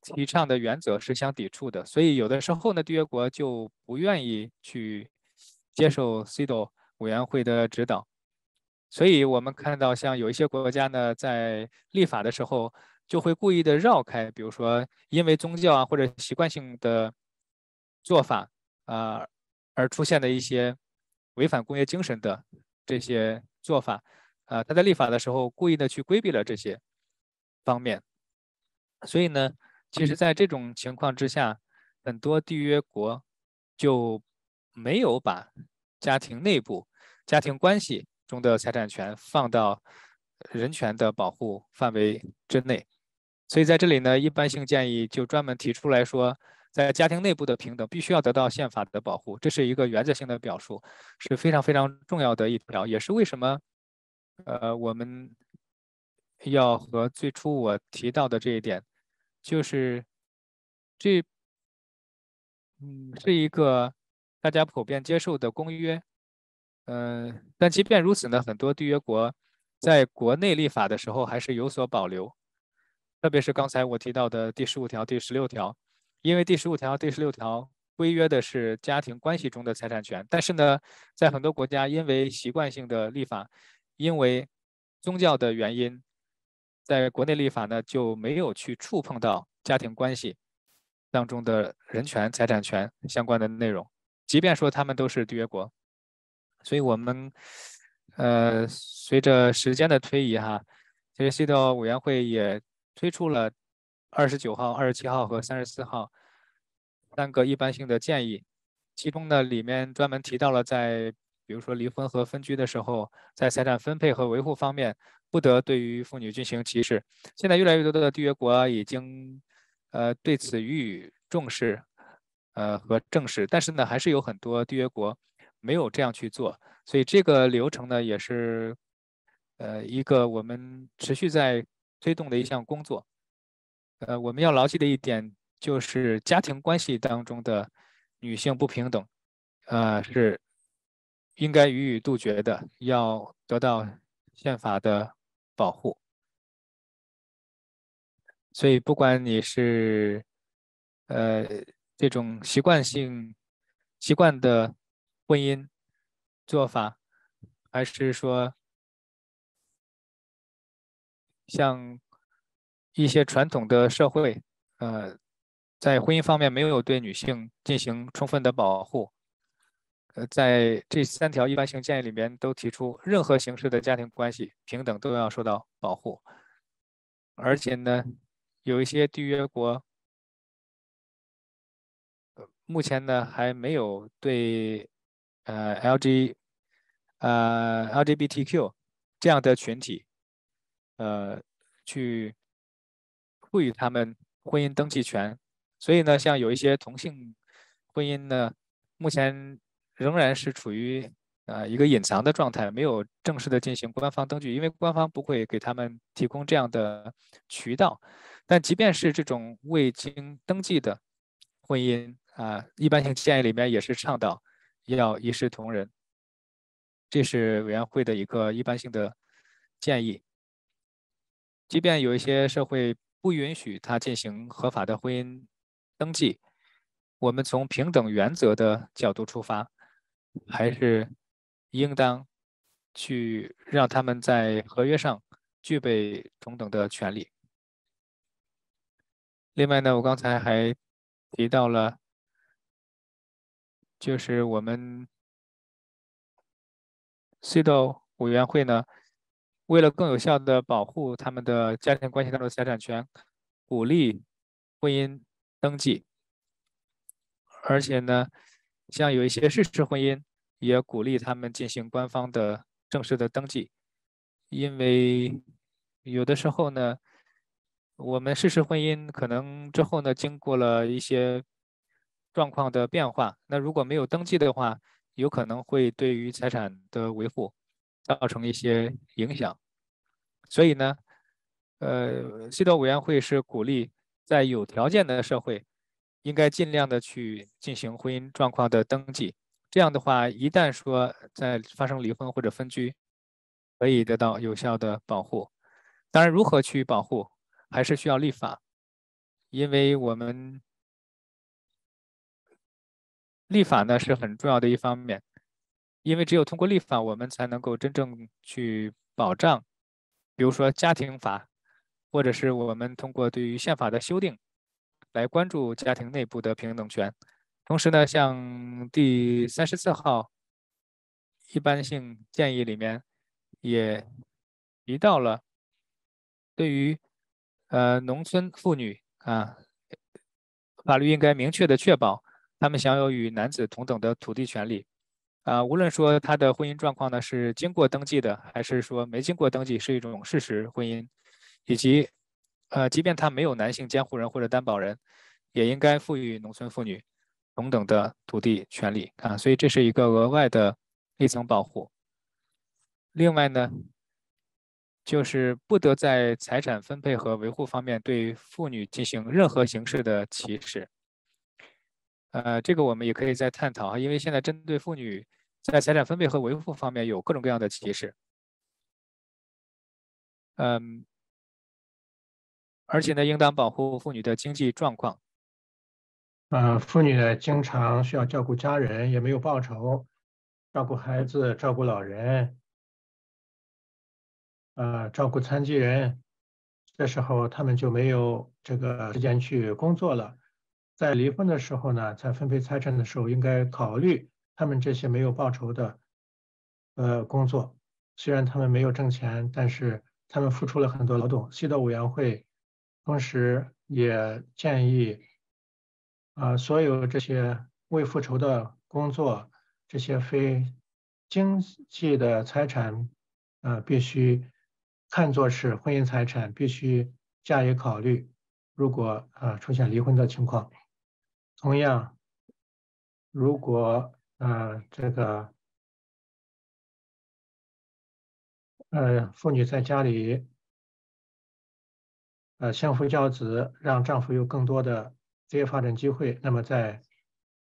提倡的原则是相抵触的，所以有的时候呢，缔约国就不愿意去接受 CDO 委员会的指导。所以我们看到，像有一些国家呢，在立法的时候。就会故意的绕开，比如说因为宗教啊或者习惯性的做法啊而出现的一些违反工业精神的这些做法啊，他在立法的时候故意的去规避了这些方面。所以呢，其实在这种情况之下，很多缔约国就没有把家庭内部家庭关系中的财产权放到人权的保护范围之内。所以在这里呢，一般性建议就专门提出来说，在家庭内部的平等必须要得到宪法的保护，这是一个原则性的表述，是非常非常重要的一条，也是为什么，呃，我们要和最初我提到的这一点，就是这，嗯，是一个大家普遍接受的公约，嗯，但即便如此呢，很多缔约国在国内立法的时候还是有所保留。特别是刚才我提到的第十五条、第十六条，因为第十五条、第十六条规约的是家庭关系中的财产权，但是呢，在很多国家因为习惯性的立法，因为宗教的原因，在国内立法呢就没有去触碰到家庭关系当中的人权、财产权相关的内容，即便说他们都是缔约国，所以我们呃随着时间的推移哈，其实西德委员会也。推出了二十九号、二十七号和三十四号三个一般性的建议，其中呢，里面专门提到了在比如说离婚和分居的时候，在财产分配和维护方面，不得对于妇女进行歧视。现在越来越多的缔约国已经呃对此予以重视，呃和正式，但是呢，还是有很多缔约国没有这样去做，所以这个流程呢，也是呃一个我们持续在。推动的一项工作，呃，我们要牢记的一点就是家庭关系当中的女性不平等，呃，是应该予以杜绝的，要得到宪法的保护。所以，不管你是呃这种习惯性习惯的婚姻做法，还是说像一些传统的社会，呃，在婚姻方面没有对女性进行充分的保护。呃，在这三条一般性建议里面都提出，任何形式的家庭关系平等都要受到保护。而且呢，有一些缔约国，目前呢还没有对呃 LG 呃 LGBTQ 这样的群体，呃，去赋予他们婚姻登记权。所以呢，像有一些同性婚姻呢，目前。仍然是处于呃一个隐藏的状态，没有正式的进行官方登记，因为官方不会给他们提供这样的渠道。但即便是这种未经登记的婚姻啊，一般性建议里面也是倡导要一视同仁，这是委员会的一个一般性的建议。即便有一些社会不允许他进行合法的婚姻登记，我们从平等原则的角度出发。还是应当去让他们在合约上具备同等的权利。另外呢，我刚才还提到了，就是我们 CDO 委员会呢，为了更有效的保护他们的家庭关系当中的财产权，鼓励婚姻登记，而且呢。像有一些事实婚姻，也鼓励他们进行官方的正式的登记，因为有的时候呢，我们事实婚姻可能之后呢，经过了一些状况的变化，那如果没有登记的话，有可能会对于财产的维护造成一些影响。所以呢，呃，西德委员会是鼓励在有条件的社会。应该尽量的去进行婚姻状况的登记，这样的话，一旦说在发生离婚或者分居，可以得到有效的保护。当然，如何去保护，还是需要立法，因为我们立法呢是很重要的一方面，因为只有通过立法，我们才能够真正去保障，比如说家庭法，或者是我们通过对于宪法的修订。来关注家庭内部的平等权，同时呢，像第三十四号一般性建议里面也提到了，对于呃农村妇女啊，法律应该明确的确保他们享有与男子同等的土地权利啊，无论说他的婚姻状况呢是经过登记的，还是说没经过登记是一种事实婚姻，以及。呃，即便他没有男性监护人或者担保人，也应该赋予农村妇女同等的土地权利啊，所以这是一个额外的一层保护。另外呢，就是不得在财产分配和维护方面对妇女进行任何形式的歧视。呃，这个我们也可以再探讨啊，因为现在针对妇女在财产分配和维护方面有各种各样的歧视。嗯。而且呢，应当保护妇女的经济状况。呃，妇女呢，经常需要照顾家人，也没有报酬，照顾孩子，照顾老人，呃，照顾残疾人。这时候他们就没有这个时间去工作了。在离婚的时候呢，在分配财产的时候，应该考虑他们这些没有报酬的呃工作。虽然他们没有挣钱，但是他们付出了很多劳动。西德委员会。同时也建议，啊，所有这些未复仇的工作，这些非经济的财产，呃，必须看作是婚姻财产，必须加以考虑。如果啊出现离婚的情况，同样，如果呃这个呃妇女在家里。呃，相夫教子，让丈夫有更多的职业发展机会。那么，在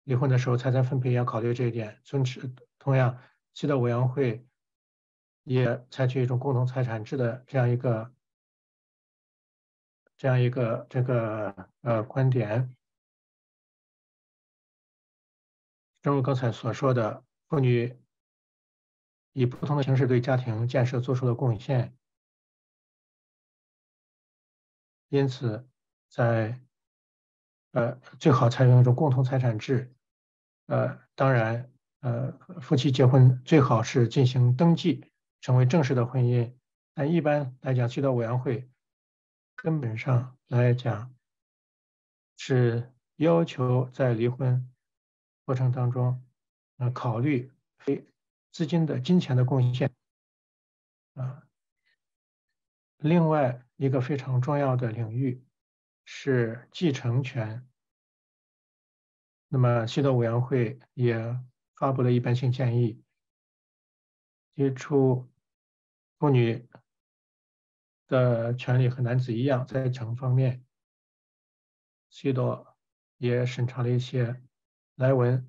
离婚的时候，财产分配要考虑这一点。尊持同样，西德委员会也采取一种共同财产制的这样一个、这样一个这个呃观点。正如刚才所说的，妇女以不同的形式对家庭建设做出了贡献。因此在呃最好采用一种共同财产制。呃，当然，呃，夫妻结婚最好是进行登记，成为正式的婚姻。但一般来讲，渠道委员会根本上来讲是要求在离婚过程当中，呃，考虑非资金的金钱的贡献。啊，另外一个非常重要的领域是继承权。那么，西德委员会也发布了一般性建议，提出妇女的权利和男子一样，在承方面，西德也审查了一些来文，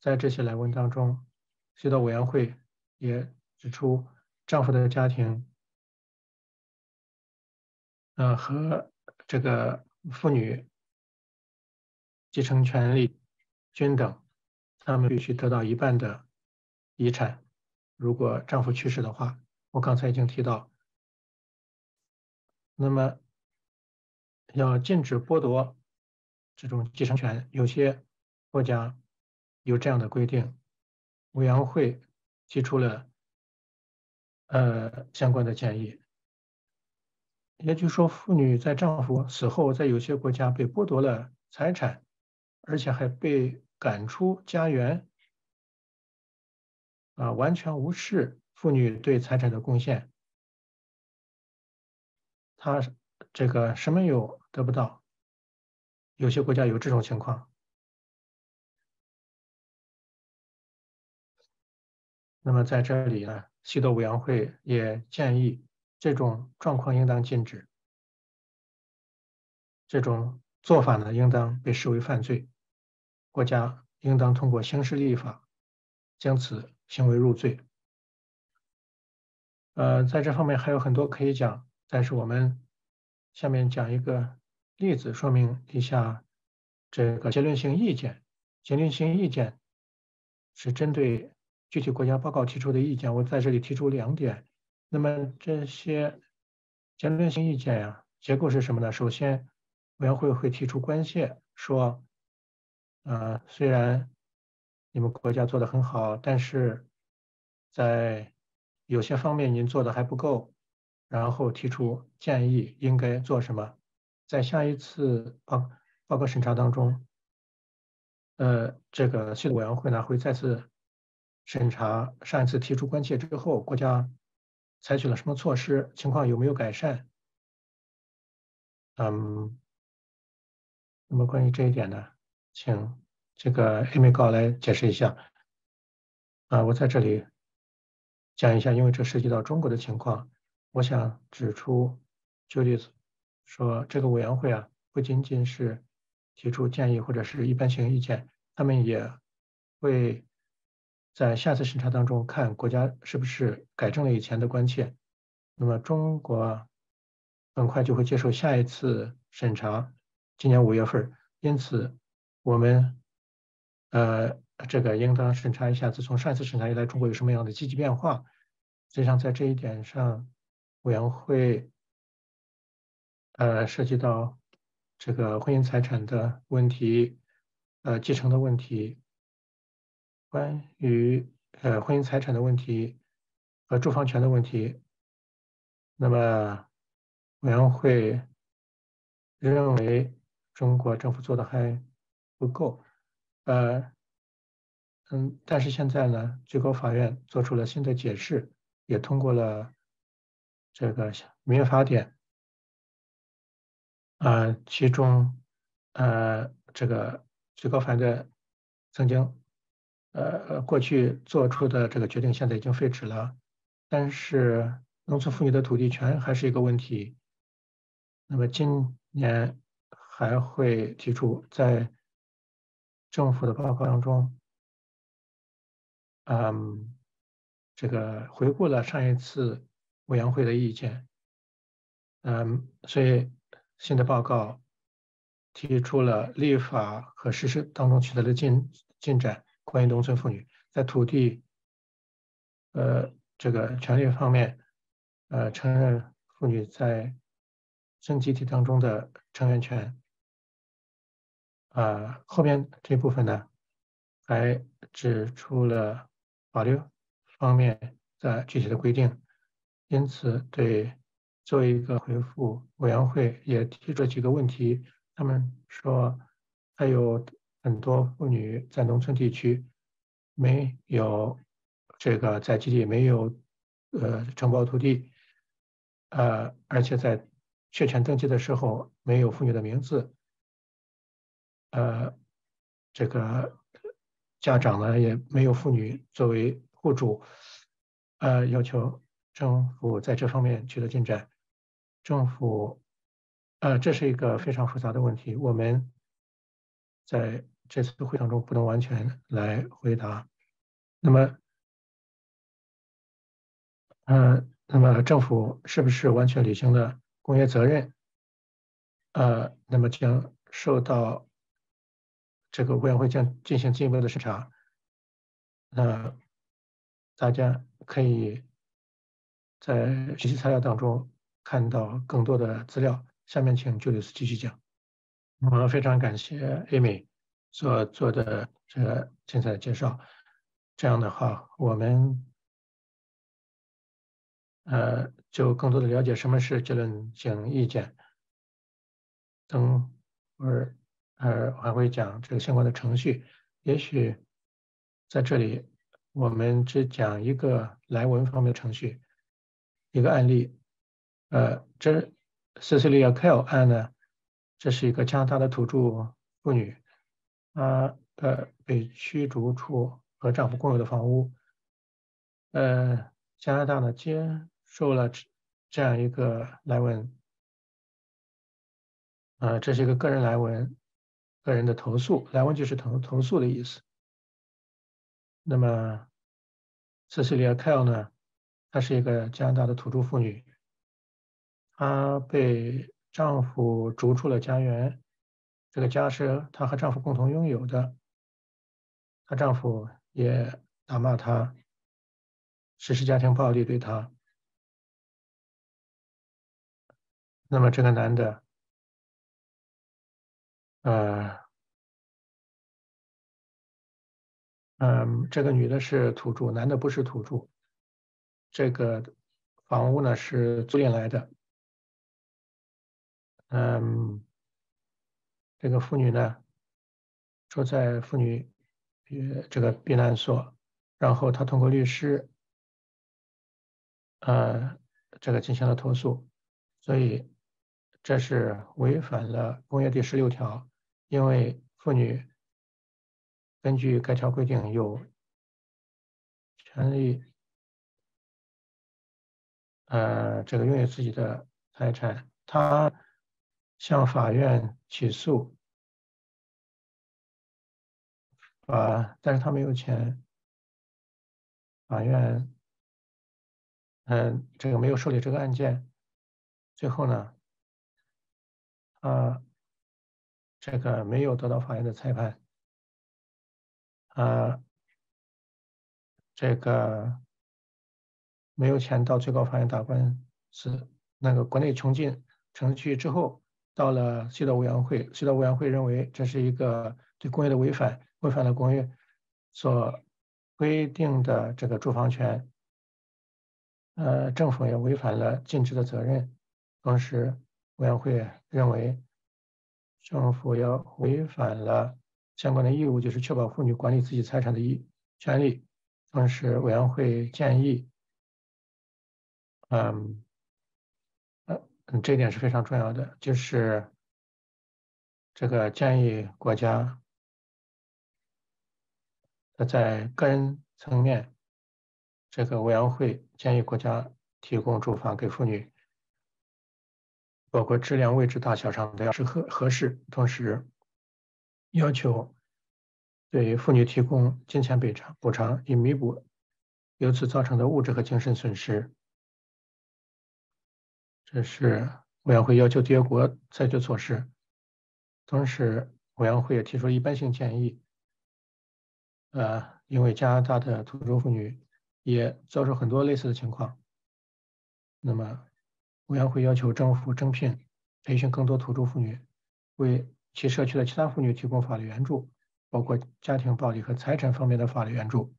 在这些来文当中，西德委员会也指出，丈夫的家庭，呃，和这个妇女。继承权利均等，他们必须得到一半的遗产。如果丈夫去世的话，我刚才已经提到，那么要禁止剥夺这种继承权。有些国家有这样的规定，委员会提出了呃相关的建议。也就是说，妇女在丈夫死后，在有些国家被剥夺了财产。而且还被赶出家园，啊，完全无视妇女对财产的贡献，他这个什么有得不到？有些国家有这种情况。那么在这里呢，西德委员会也建议，这种状况应当禁止，这种做法呢，应当被视为犯罪。国家应当通过刑事立法将此行为入罪。呃，在这方面还有很多可以讲，但是我们下面讲一个例子，说明一下这个结论性意见。结论性意见是针对具体国家报告提出的意见。我在这里提出两点。那么这些结论性意见呀，结构是什么呢？首先，委员会会提出关切，说。呃，虽然你们国家做的很好，但是在有些方面您做的还不够，然后提出建议应该做什么，在下一次报报告审查当中，呃，这个系统委员会呢会再次审查上一次提出关切之后，国家采取了什么措施，情况有没有改善？嗯，那么关于这一点呢？请这个 Amy 高来解释一下。啊，我在这里讲一下，因为这涉及到中国的情况，我想指出，举例子说，这个委员会啊，不仅仅是提出建议或者是一般性意见，他们也会在下次审查当中看国家是不是改正了以前的关切。那么中国很快就会接受下一次审查，今年五月份，因此。我们呃，这个应当审查一下，自从上一次审查以来，中国有什么样的积极变化？实际上，在这一点上，委员会呃涉及到这个婚姻财产的问题，呃，继承的问题，关于呃婚姻财产的问题和住房权的问题，那么委员会认为中国政府做的还。不够，呃，嗯，但是现在呢，最高法院做出了新的解释，也通过了这个民法典，啊，其中，呃，这个最高法院曾经，呃，过去做出的这个决定现在已经废止了，但是农村妇女的土地权还是一个问题，那么今年还会提出在。政府的报告当中，嗯，这个回顾了上一次委员会的意见，嗯，所以新的报告提出了立法和实施当中取得的进进展，关于农村妇女在土地，呃，这个权利方面，呃，承认妇女在村集体当中的成员权。啊，后面这部分呢，还指出了法律方面的具体的规定，因此对作为一个回复委员会也提出了几个问题。他们说，还有很多妇女在农村地区没有这个在基地没有呃承包土地，呃，而且在确权登记的时候没有妇女的名字。呃，这个家长呢也没有妇女作为户主，呃，要求政府在这方面取得进展。政府，呃，这是一个非常复杂的问题，我们在这次的会当中不能完全来回答。那么，呃，那么政府是不是完全履行了公约责任？呃，那么将受到。这个委员会将进行进一步的审查，那大家可以在学习材料当中看到更多的资料。下面请 Julius 继续讲。我们非常感谢 Amy 所做的这个精彩的介绍。这样的话，我们呃就更多的了解什么是结论性意见。等会儿。呃，还会讲这个相关的程序。也许在这里，我们只讲一个来文方面的程序，一个案例。呃，这 Cecilia Kell 案呢，这是一个加拿大的土著妇女，她呃被驱逐出和丈夫共有的房屋。呃，加拿大呢接受了这样一个来文，呃，这是一个个人来文。个人的投诉，来文就是投投诉的意思。那么，Cecilia Kell 呢？她是一个加拿大的土著妇女，她被丈夫逐出了家园，这个家是她和丈夫共同拥有的。她丈夫也打骂她，实施家庭暴力对她。那么这个男的。呃，嗯，这个女的是土著，男的不是土著。这个房屋呢是租赁来的。嗯，这个妇女呢住在妇女这个避难所，然后她通过律师，呃，这个进行了投诉，所以。这是违反了公约第十六条，因为妇女根据该条规定有权利，呃，这个拥有自己的财产。她向法院起诉，啊，但是他没有钱，法院，嗯，这个没有受理这个案件，最后呢？啊，这个没有得到法院的裁判，啊，这个没有钱到最高法院打官司，那个国内穷尽程序之后，到了隧道委员会，隧道委员会认为这是一个对公约的违反，违反了公约所规定的这个住房权，呃，政府也违反了尽职的责任，同时。委员会认为，政府要违反了相关的义务，就是确保妇女管理自己财产的义权利。同时，委员会建议，嗯，嗯，这一点是非常重要的，就是这个建议国家在个人层面，这个委员会建议国家提供住房给妇女。包括质量、位置、大小上都要是合合适，同时要求对妇女提供金钱补偿，补偿以弥补由此造成的物质和精神损失。这是委员会要求缔约国采取措施。同时，委员会也提出一般性建议。呃，因为加拿大的土著妇女也遭受很多类似的情况，那么。委员会要求政府征聘培训更多土著妇女，为其社区的其他妇女提供法律援助，包括家庭暴力和财产方面的法律援助。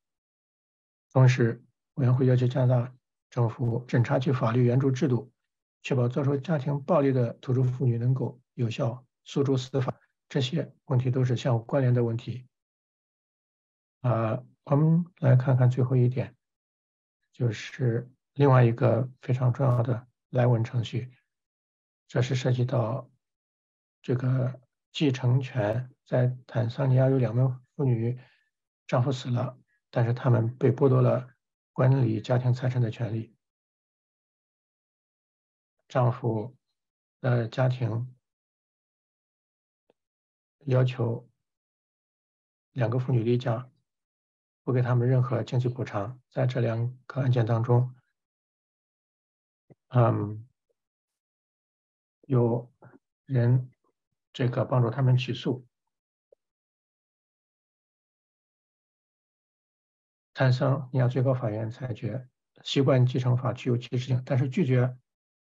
同时，委员会要求加拿大政府审查其法律援助制度，确保遭受家庭暴力的土著妇女能够有效诉诸司法。这些问题都是相互关联的问题。啊，我们来看看最后一点，就是另外一个非常重要的来文程序，这是涉及到这个继承权。在坦桑尼亚有两名妇女，丈夫死了，但是他们被剥夺了管理家庭财产的权利。丈夫的家庭要求两个妇女离家。不给他们任何经济补偿，在这两个案件当中，嗯，有人这个帮助他们起诉。产生尼亚最高法院裁决，习惯继承法具有歧视性，但是拒绝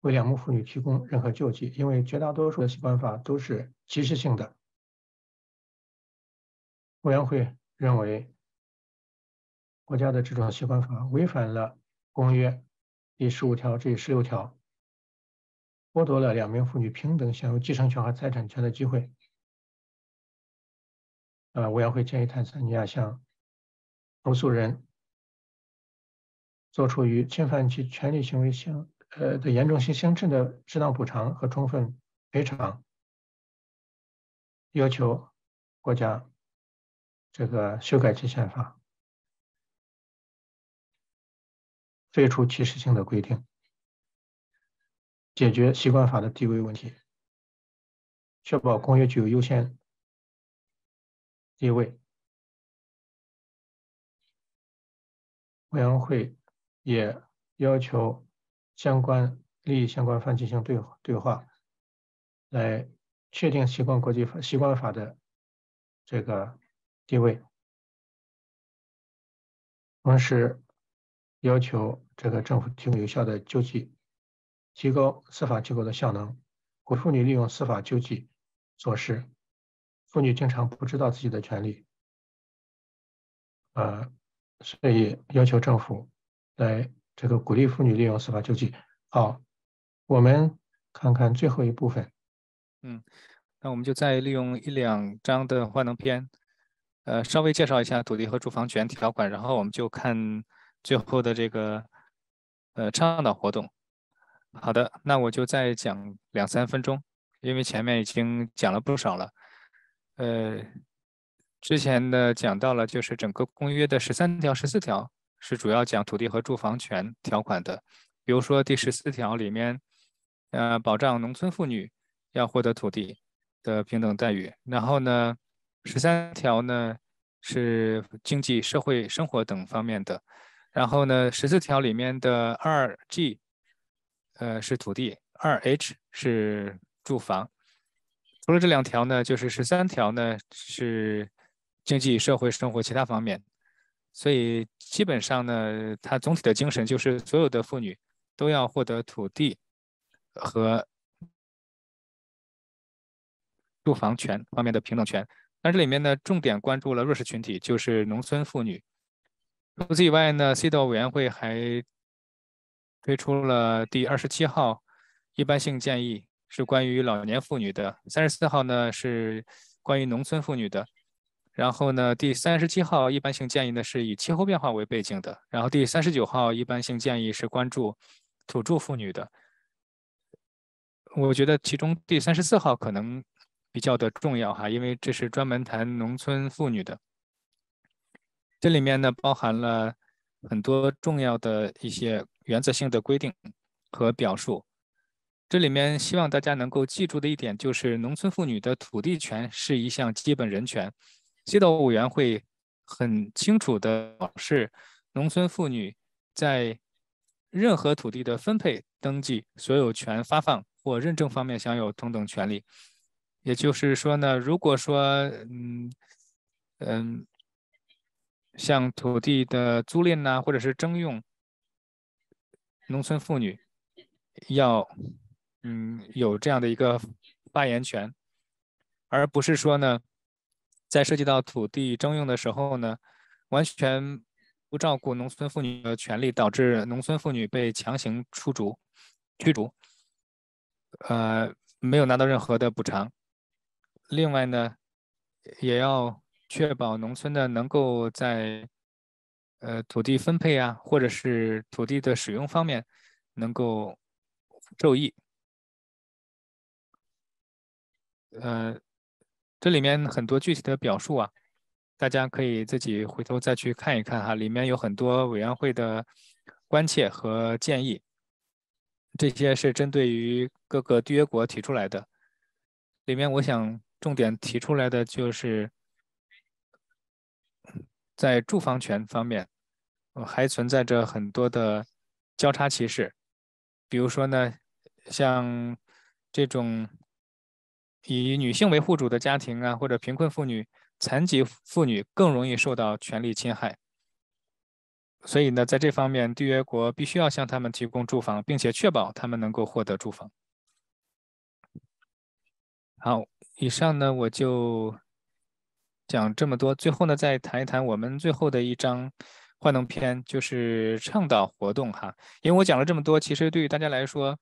为两名妇女提供任何救济，因为绝大多数的习惯法都是歧视性的。委员会认为。国家的这种习惯法违反了公约第十五条至十六条，剥夺了两名妇女平等享有继承权和财产权的机会。呃，委员会建议坦桑尼亚向投诉人做出与侵犯其权利行为相呃的严重性相称的适当补偿和充分赔偿，要求国家这个修改其宪法。废除歧视性的规定，解决习惯法的地位问题，确保公约具有优先地位。委员会也要求相关利益相关方进行对对话，来确定习惯国际法习惯法的这个地位，同时。要求这个政府提供有效的救济，提高司法机构的效能，鼓妇女利用司法救济做事。妇女经常不知道自己的权利，呃，所以要求政府来这个鼓励妇女利用司法救济。好，我们看看最后一部分。嗯，那我们就再利用一两张的幻灯片，呃，稍微介绍一下土地和住房权条款，然后我们就看。最后的这个呃倡导活动，好的，那我就再讲两三分钟，因为前面已经讲了不少了。呃，之前的讲到了，就是整个公约的十三条、十四条是主要讲土地和住房权条款的。比如说第十四条里面，呃，保障农村妇女要获得土地的平等待遇。然后呢，十三条呢是经济社会生活等方面的。然后呢，十四条里面的二 G，呃，是土地；二 H 是住房。除了这两条呢，就是十三条呢是经济社会生活其他方面。所以基本上呢，它总体的精神就是所有的妇女都要获得土地和住房权方面的平等权。那这里面呢，重点关注了弱势群体，就是农村妇女。除此以外呢，CEDAW 委员会还推出了第二十七号一般性建议，是关于老年妇女的；三十四号呢是关于农村妇女的；然后呢，第三十七号一般性建议呢是以气候变化为背景的；然后第三十九号一般性建议是关注土著妇女的。我觉得其中第三十四号可能比较的重要哈，因为这是专门谈农村妇女的。这里面呢包含了很多重要的一些原则性的规定和表述。这里面希望大家能够记住的一点就是，农村妇女的土地权是一项基本人权。街道委员会很清楚的表示，农村妇女在任何土地的分配、登记、所有权发放或认证方面享有同等权利。也就是说呢，如果说，嗯，嗯。像土地的租赁呐，或者是征用，农村妇女要嗯，有这样的一个发言权，而不是说呢，在涉及到土地征用的时候呢，完全不照顾农村妇女的权利，导致农村妇女被强行出逐、驱逐，呃，没有拿到任何的补偿。另外呢，也要确保农村的能够在呃土地分配啊，或者是土地的使用方面能够受益。呃，这里面很多具体的表述啊，大家可以自己回头再去看一看哈，里面有很多委员会的关切和建议，这些是针对于各个缔约国提出来的。里面我想重点提出来的就是，在住房权方面，还存在着很多的交叉歧视，比如说呢，像这种。以女性为户主的家庭啊，或者贫困妇女、残疾妇女更容易受到权利侵害。所以呢，在这方面，缔约国必须要向他们提供住房，并且确保他们能够获得住房。好，以上呢我就讲这么多。最后呢，再谈一谈我们最后的一章幻灯片，就是倡导活动哈。因为我讲了这么多，其实对于大家来说，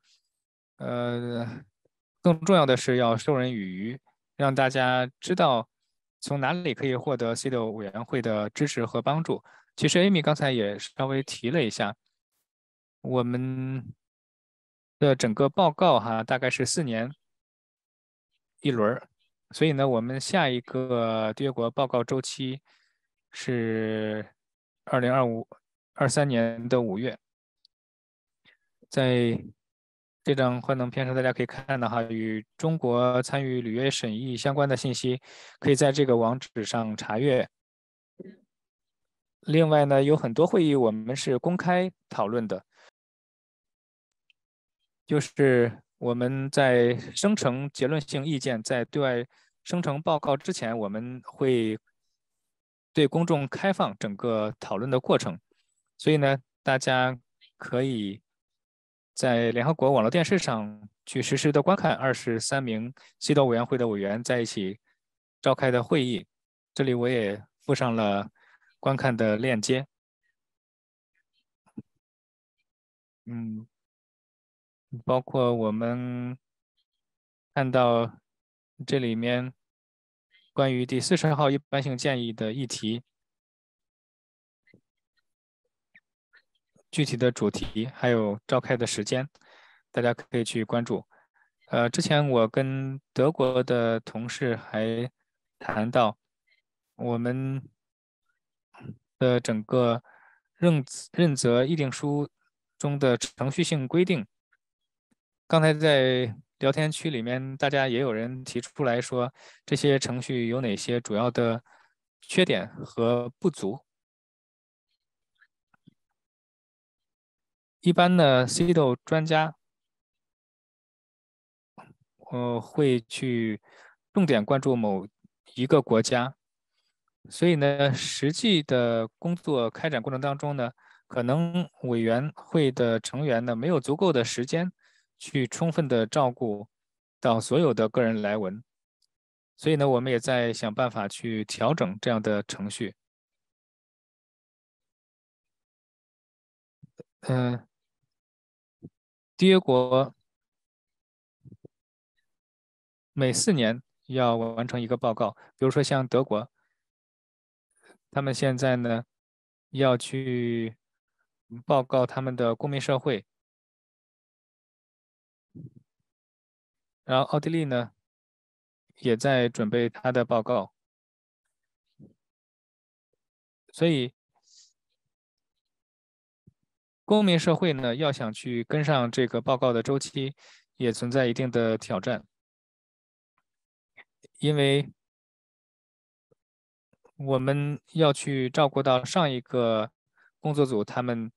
呃。更重要的是要授人以渔，让大家知道从哪里可以获得 CIDO 委员会的支持和帮助。其实 Amy 刚才也稍微提了一下，我们的整个报告哈，大概是四年一轮儿，所以呢，我们下一个缔约国报告周期是二零二五二三年的五月，在。这张幻灯片上，大家可以看到哈，与中国参与履约审议相关的信息，可以在这个网址上查阅。另外呢，有很多会议我们是公开讨论的，就是我们在生成结论性意见，在对外生成报告之前，我们会对公众开放整个讨论的过程，所以呢，大家可以。在联合国网络电视上去实时的观看二十三名西德委员会的委员在一起召开的会议，这里我也附上了观看的链接。嗯，包括我们看到这里面关于第四十号一般性建议的议题。具体的主题还有召开的时间，大家可以去关注。呃，之前我跟德国的同事还谈到，我们的整个认认责议定书中的程序性规定，刚才在聊天区里面，大家也有人提出来说，这些程序有哪些主要的缺点和不足。一般呢，CDO 专家，呃，会去重点关注某一个国家，所以呢，实际的工作开展过程当中呢，可能委员会的成员呢，没有足够的时间去充分的照顾到所有的个人来文，所以呢，我们也在想办法去调整这样的程序，嗯。缔约国每四年要完成一个报告，比如说像德国，他们现在呢要去报告他们的公民社会，然后奥地利呢也在准备他的报告，所以。公民社会呢，要想去跟上这个报告的周期，也存在一定的挑战，因为我们要去照顾到上一个工作组他们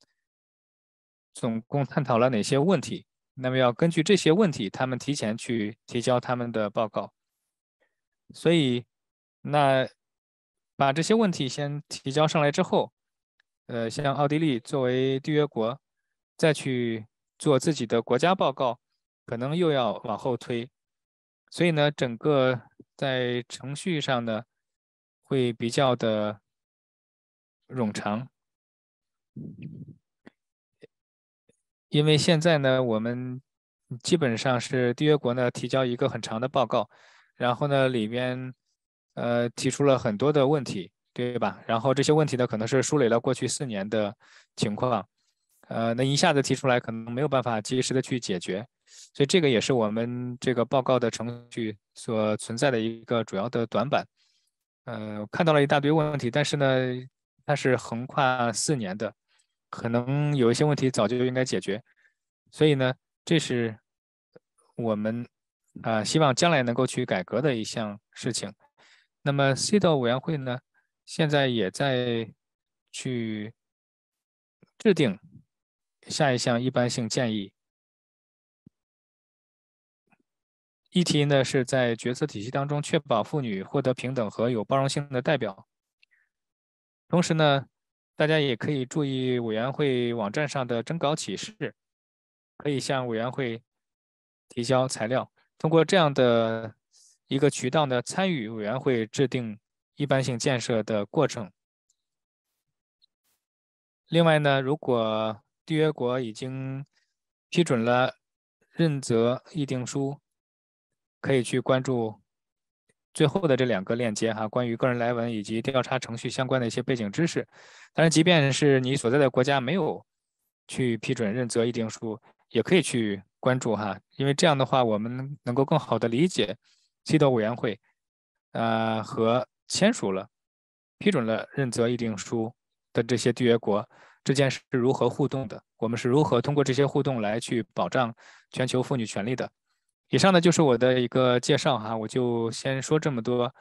总共探讨了哪些问题，那么要根据这些问题，他们提前去提交他们的报告，所以那把这些问题先提交上来之后。呃，像奥地利作为缔约国，再去做自己的国家报告，可能又要往后推，所以呢，整个在程序上呢会比较的冗长。因为现在呢，我们基本上是缔约国呢提交一个很长的报告，然后呢里边呃提出了很多的问题，对吧？然后这些问题呢可能是梳理了过去四年的情况，呃，那一下子提出来可能没有办法及时的去解决，所以这个也是我们这个报告的程序所存在的一个主要的短板。呃，看到了一大堆问题，但是呢，它是横跨四年的。可能有一些问题早就应该解决，所以呢，这是我们啊希望将来能够去改革的一项事情。那么，C 道委员会呢，现在也在去制定下一项一般性建议，议题呢是在决策体系当中确保妇女获得平等和有包容性的代表，同时呢。大家也可以注意委员会网站上的征稿启事，可以向委员会提交材料。通过这样的一个渠道呢，参与委员会制定一般性建设的过程。另外呢，如果缔约国已经批准了认责议定书，可以去关注。最后的这两个链接哈，关于个人来文以及调查程序相关的一些背景知识。当然，即便是你所在的国家没有去批准认责议定书，也可以去关注哈，因为这样的话，我们能够更好的理解监督委员会，呃和签署了、批准了认责议定书的这些缔约国之间是如何互动的，我们是如何通过这些互动来去保障全球妇女权利的。以上呢就是我的一个介绍哈，我就先说这么多。